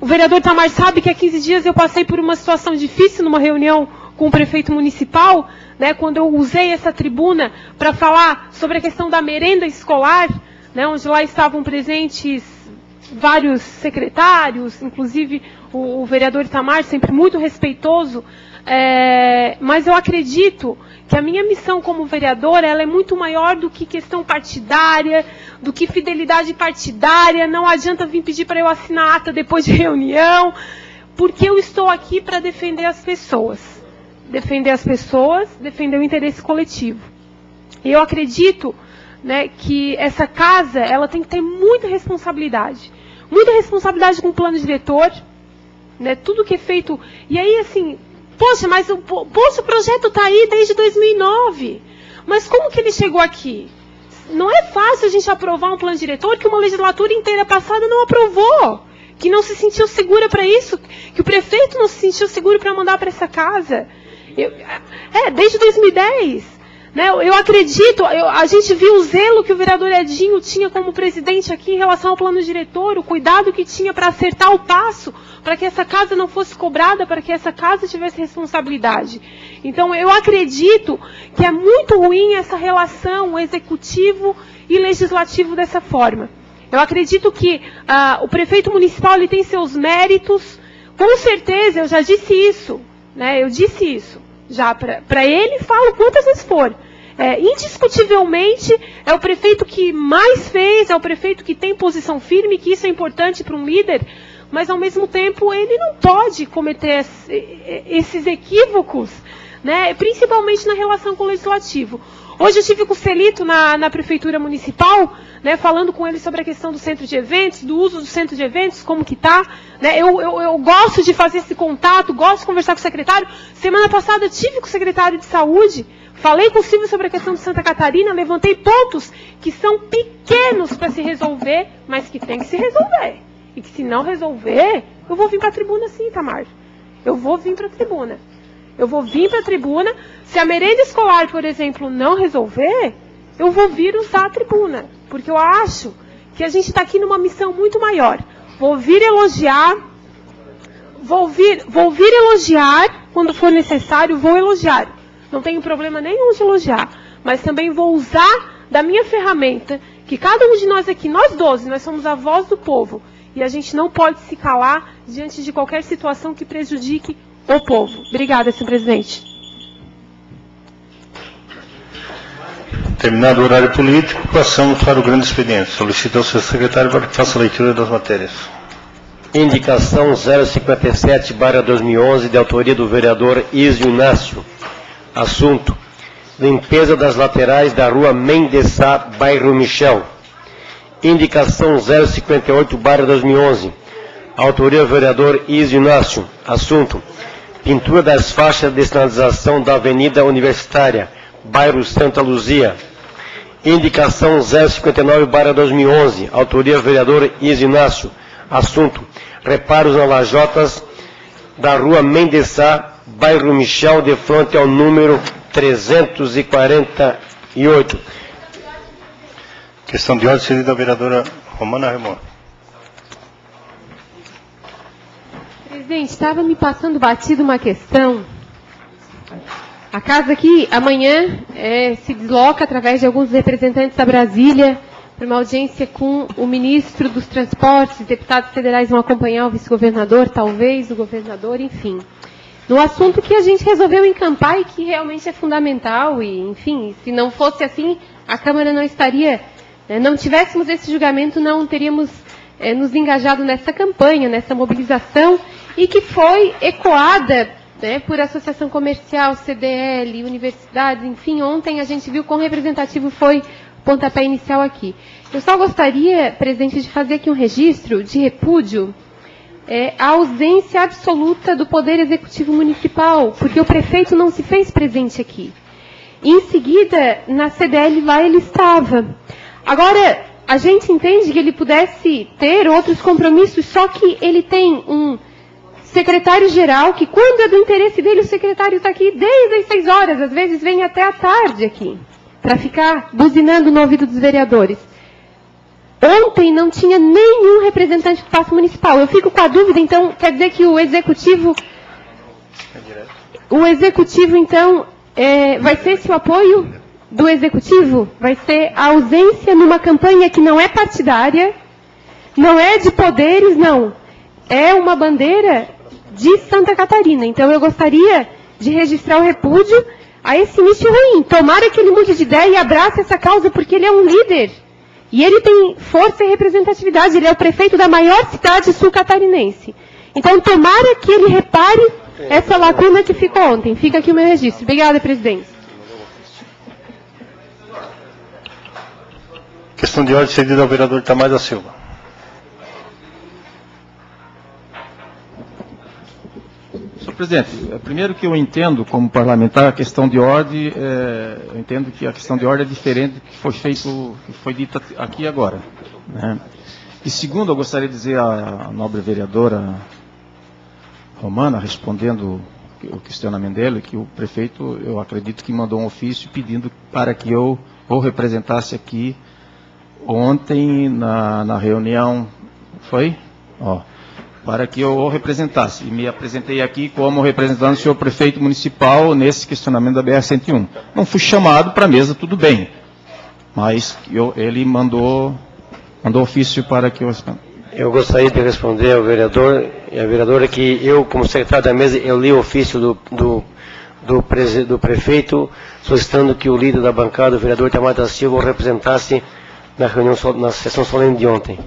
o vereador Tamar sabe que há 15 dias eu passei por uma situação difícil numa reunião com o prefeito municipal, né, quando eu usei essa tribuna para falar sobre a questão da merenda escolar, né, onde lá estavam presentes vários secretários, inclusive o, o vereador Itamar, sempre muito respeitoso é, mas eu acredito que a minha missão como vereadora ela é muito maior do que questão partidária, do que fidelidade partidária. Não adianta vir pedir para eu assinar ata depois de reunião, porque eu estou aqui para defender as pessoas. defender as pessoas, defender o interesse coletivo. E eu acredito né, que essa casa ela tem que ter muita responsabilidade. Muita responsabilidade com o plano diretor, né, tudo que é feito. E aí, assim, poxa, mas o, poxa, o projeto está aí desde 2009. Mas como que ele chegou aqui? Não é fácil a gente aprovar um plano diretor que uma legislatura inteira passada não aprovou. Que não se sentiu segura para isso. Que o prefeito não se sentiu seguro para mandar para essa casa. Eu, é, desde 2010. Né, eu acredito, eu, a gente viu o zelo que o vereador Edinho tinha como presidente aqui em relação ao plano diretor, o cuidado que tinha para acertar o passo, para que essa casa não fosse cobrada, para que essa casa tivesse responsabilidade. Então, eu acredito que é muito ruim essa relação executivo e legislativo dessa forma. Eu acredito que ah, o prefeito municipal ele tem seus méritos, com certeza, eu já disse isso, né, eu disse isso já para ele, falo quantas vezes for. É, indiscutivelmente, é o prefeito que mais fez, é o prefeito que tem posição firme, que isso é importante para um líder, mas ao mesmo tempo ele não pode cometer esses equívocos, né, principalmente na relação com o legislativo. Hoje eu tive com o Celito na, na prefeitura municipal, né, falando com ele sobre a questão do centro de eventos, do uso do centro de eventos, como que está. Né, eu, eu, eu, gosto de fazer esse contato, gosto de conversar com o secretário. Semana passada eu tive com o secretário de saúde, falei com o Silvio sobre a questão de Santa Catarina, levantei pontos que são pequenos para se resolver, mas que tem que se resolver. E que se não resolver, eu vou vir para a tribuna sim, Tamar. Eu vou vir para a tribuna. Eu vou vir para a tribuna. Se a merenda escolar, por exemplo, não resolver, eu vou vir usar a tribuna. Porque eu acho que a gente está aqui numa missão muito maior. Vou vir elogiar, vou vir, vou vir elogiar quando for necessário, vou elogiar. Não tenho problema nenhum de elogiar. Mas também vou usar da minha ferramenta, que cada um de nós aqui, nós 12, nós somos a voz do povo. E a gente não pode se calar diante de qualquer situação que prejudique o povo. Obrigada, senhor presidente. Terminado o horário político, passamos para o grande expediente. Solicito ao seu secretário para que faça a leitura das matérias. Indicação 057, barra 2011, de autoria do vereador Isio Inácio. Assunto: limpeza das laterais da rua Mendesá, bairro Michel. Indicação 058, barra 2011. Autoria do vereador Isio Inácio. Assunto: Pintura das faixas de sinalização da Avenida Universitária, bairro Santa Luzia. Indicação 059 2011. Autoria vereador Isinácio. Assunto: reparos nas lajotas da rua Mendesá, bairro Michel, de frente ao número 348. Questão de ordem da vereadora Romana Remor. Presidente, estava me passando batido uma questão. A casa aqui, amanhã, é, se desloca através de alguns representantes da Brasília para uma audiência com o ministro dos Transportes, deputados federais vão acompanhar o vice-governador, talvez o governador, enfim. No assunto que a gente resolveu encampar e que realmente é fundamental, e, enfim, se não fosse assim, a Câmara não estaria, né, não tivéssemos esse julgamento, não teríamos é, nos engajado nessa campanha, nessa mobilização, e que foi ecoada né, por associação comercial, CDL, universidades, enfim, ontem a gente viu quão representativo foi o pontapé inicial aqui. Eu só gostaria, presidente, de fazer aqui um registro de repúdio é, à ausência absoluta do Poder Executivo Municipal, porque o prefeito não se fez presente aqui. Em seguida, na CDL lá ele estava. Agora, a gente entende que ele pudesse ter outros compromissos, só que ele tem um secretário-geral, que quando é do interesse dele, o secretário está aqui desde as seis horas, às vezes vem até a tarde aqui, para ficar buzinando no ouvido dos vereadores. Ontem não tinha nenhum representante do espaço municipal. Eu fico com a dúvida, então, quer dizer que o executivo. O executivo, então, é, vai ser esse o apoio do executivo? Vai ser a ausência numa campanha que não é partidária, não é de poderes, não. É uma bandeira de Santa Catarina. Então eu gostaria de registrar o repúdio a esse início ruim. Tomara que ele mude de ideia e abrace essa causa, porque ele é um líder. E ele tem força e representatividade. Ele é o prefeito da maior cidade sul-catarinense. Então tomara que ele repare essa lacuna que ficou ontem. Fica aqui o meu registro. Obrigada, presidente. Questão de ordem cedida ao vereador Itamar da Silva. Presidente, é, primeiro que eu entendo como parlamentar a questão de ordem, é, eu entendo que a questão de ordem é diferente do que foi feito, que foi dito aqui agora. né? E segundo, eu gostaria de dizer à nobre vereadora Romana, respondendo o questionamento dele, que o prefeito, eu acredito que mandou um ofício pedindo para que eu o representasse aqui ontem na, na reunião, foi? Ó, para que eu o representasse. E me apresentei aqui como representante do senhor prefeito municipal nesse questionamento da BR-101. Não fui chamado para a mesa, tudo bem. Mas eu, ele mandou, mandou ofício para que eu... Eu gostaria de responder ao vereador e à vereadora que eu, como secretário da mesa, eu li o ofício do, do, do, do prefeito solicitando que o líder da bancada, o vereador Itamar da Silva, o representasse na reunião, na sessão solene de ontem.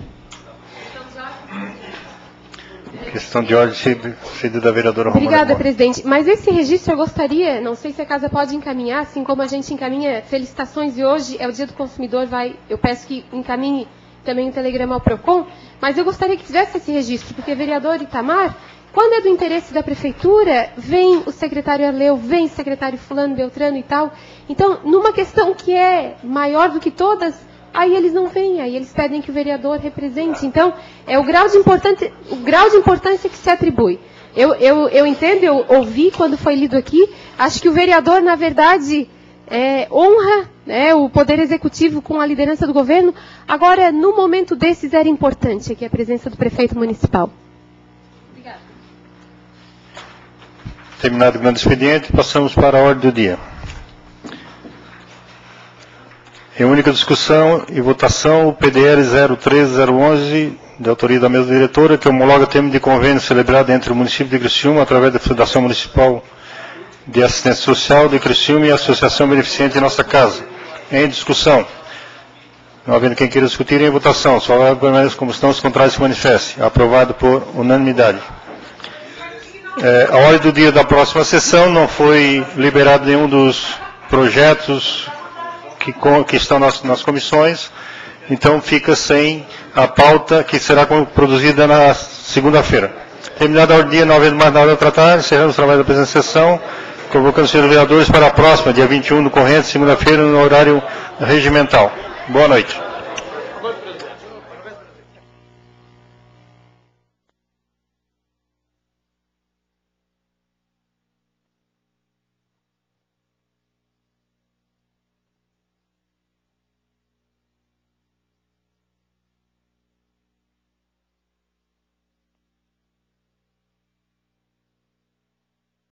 Questão de ordem cedida à vereadora Romana. Obrigada, presidente. Mas esse registro eu gostaria, não sei se a casa pode encaminhar, assim como a gente encaminha felicitações e hoje é o dia do consumidor, vai, eu peço que encaminhe também o telegrama ao PROCON, mas eu gostaria que tivesse esse registro, porque vereador Itamar, quando é do interesse da prefeitura, vem o secretário Arleu, vem o secretário fulano, Beltrano e tal. Então, numa questão que é maior do que todas, aí eles não vêm, aí eles pedem que o vereador represente. Então, é o grau de, importância, o grau de importância que se atribui. Eu, eu, eu entendo, eu ouvi quando foi lido aqui, acho que o vereador, na verdade, é, honra né, o poder executivo com a liderança do governo. Agora, no momento desses, era importante aqui a presença do prefeito municipal. Terminado o grande expediente, passamos para a ordem do dia. Em única discussão e votação, o PDL 03011, de autoria da mesma diretora, que homologa termo de convênio celebrado entre o município de Criciúma, através da Fundação Municipal de Assistência Social de Criciúma e a Associação Beneficente Nossa Casa. Em discussão. Não havendo quem queira discutir, em votação. Só vai como estão, os contrários se manifestem. Aprovado por unanimidade. É, a ordem do dia da próxima sessão não foi liberado nenhum dos projetos que, que estão nas, nas comissões, então fica sem a pauta que será produzida na segunda-feira. Terminada a ordem não havendo mais nada a tratar, encerramos o trabalho da presente sessão, convocando os senhores vereadores para a próxima, dia 21 do corrente, segunda-feira, no horário regimental. Boa noite.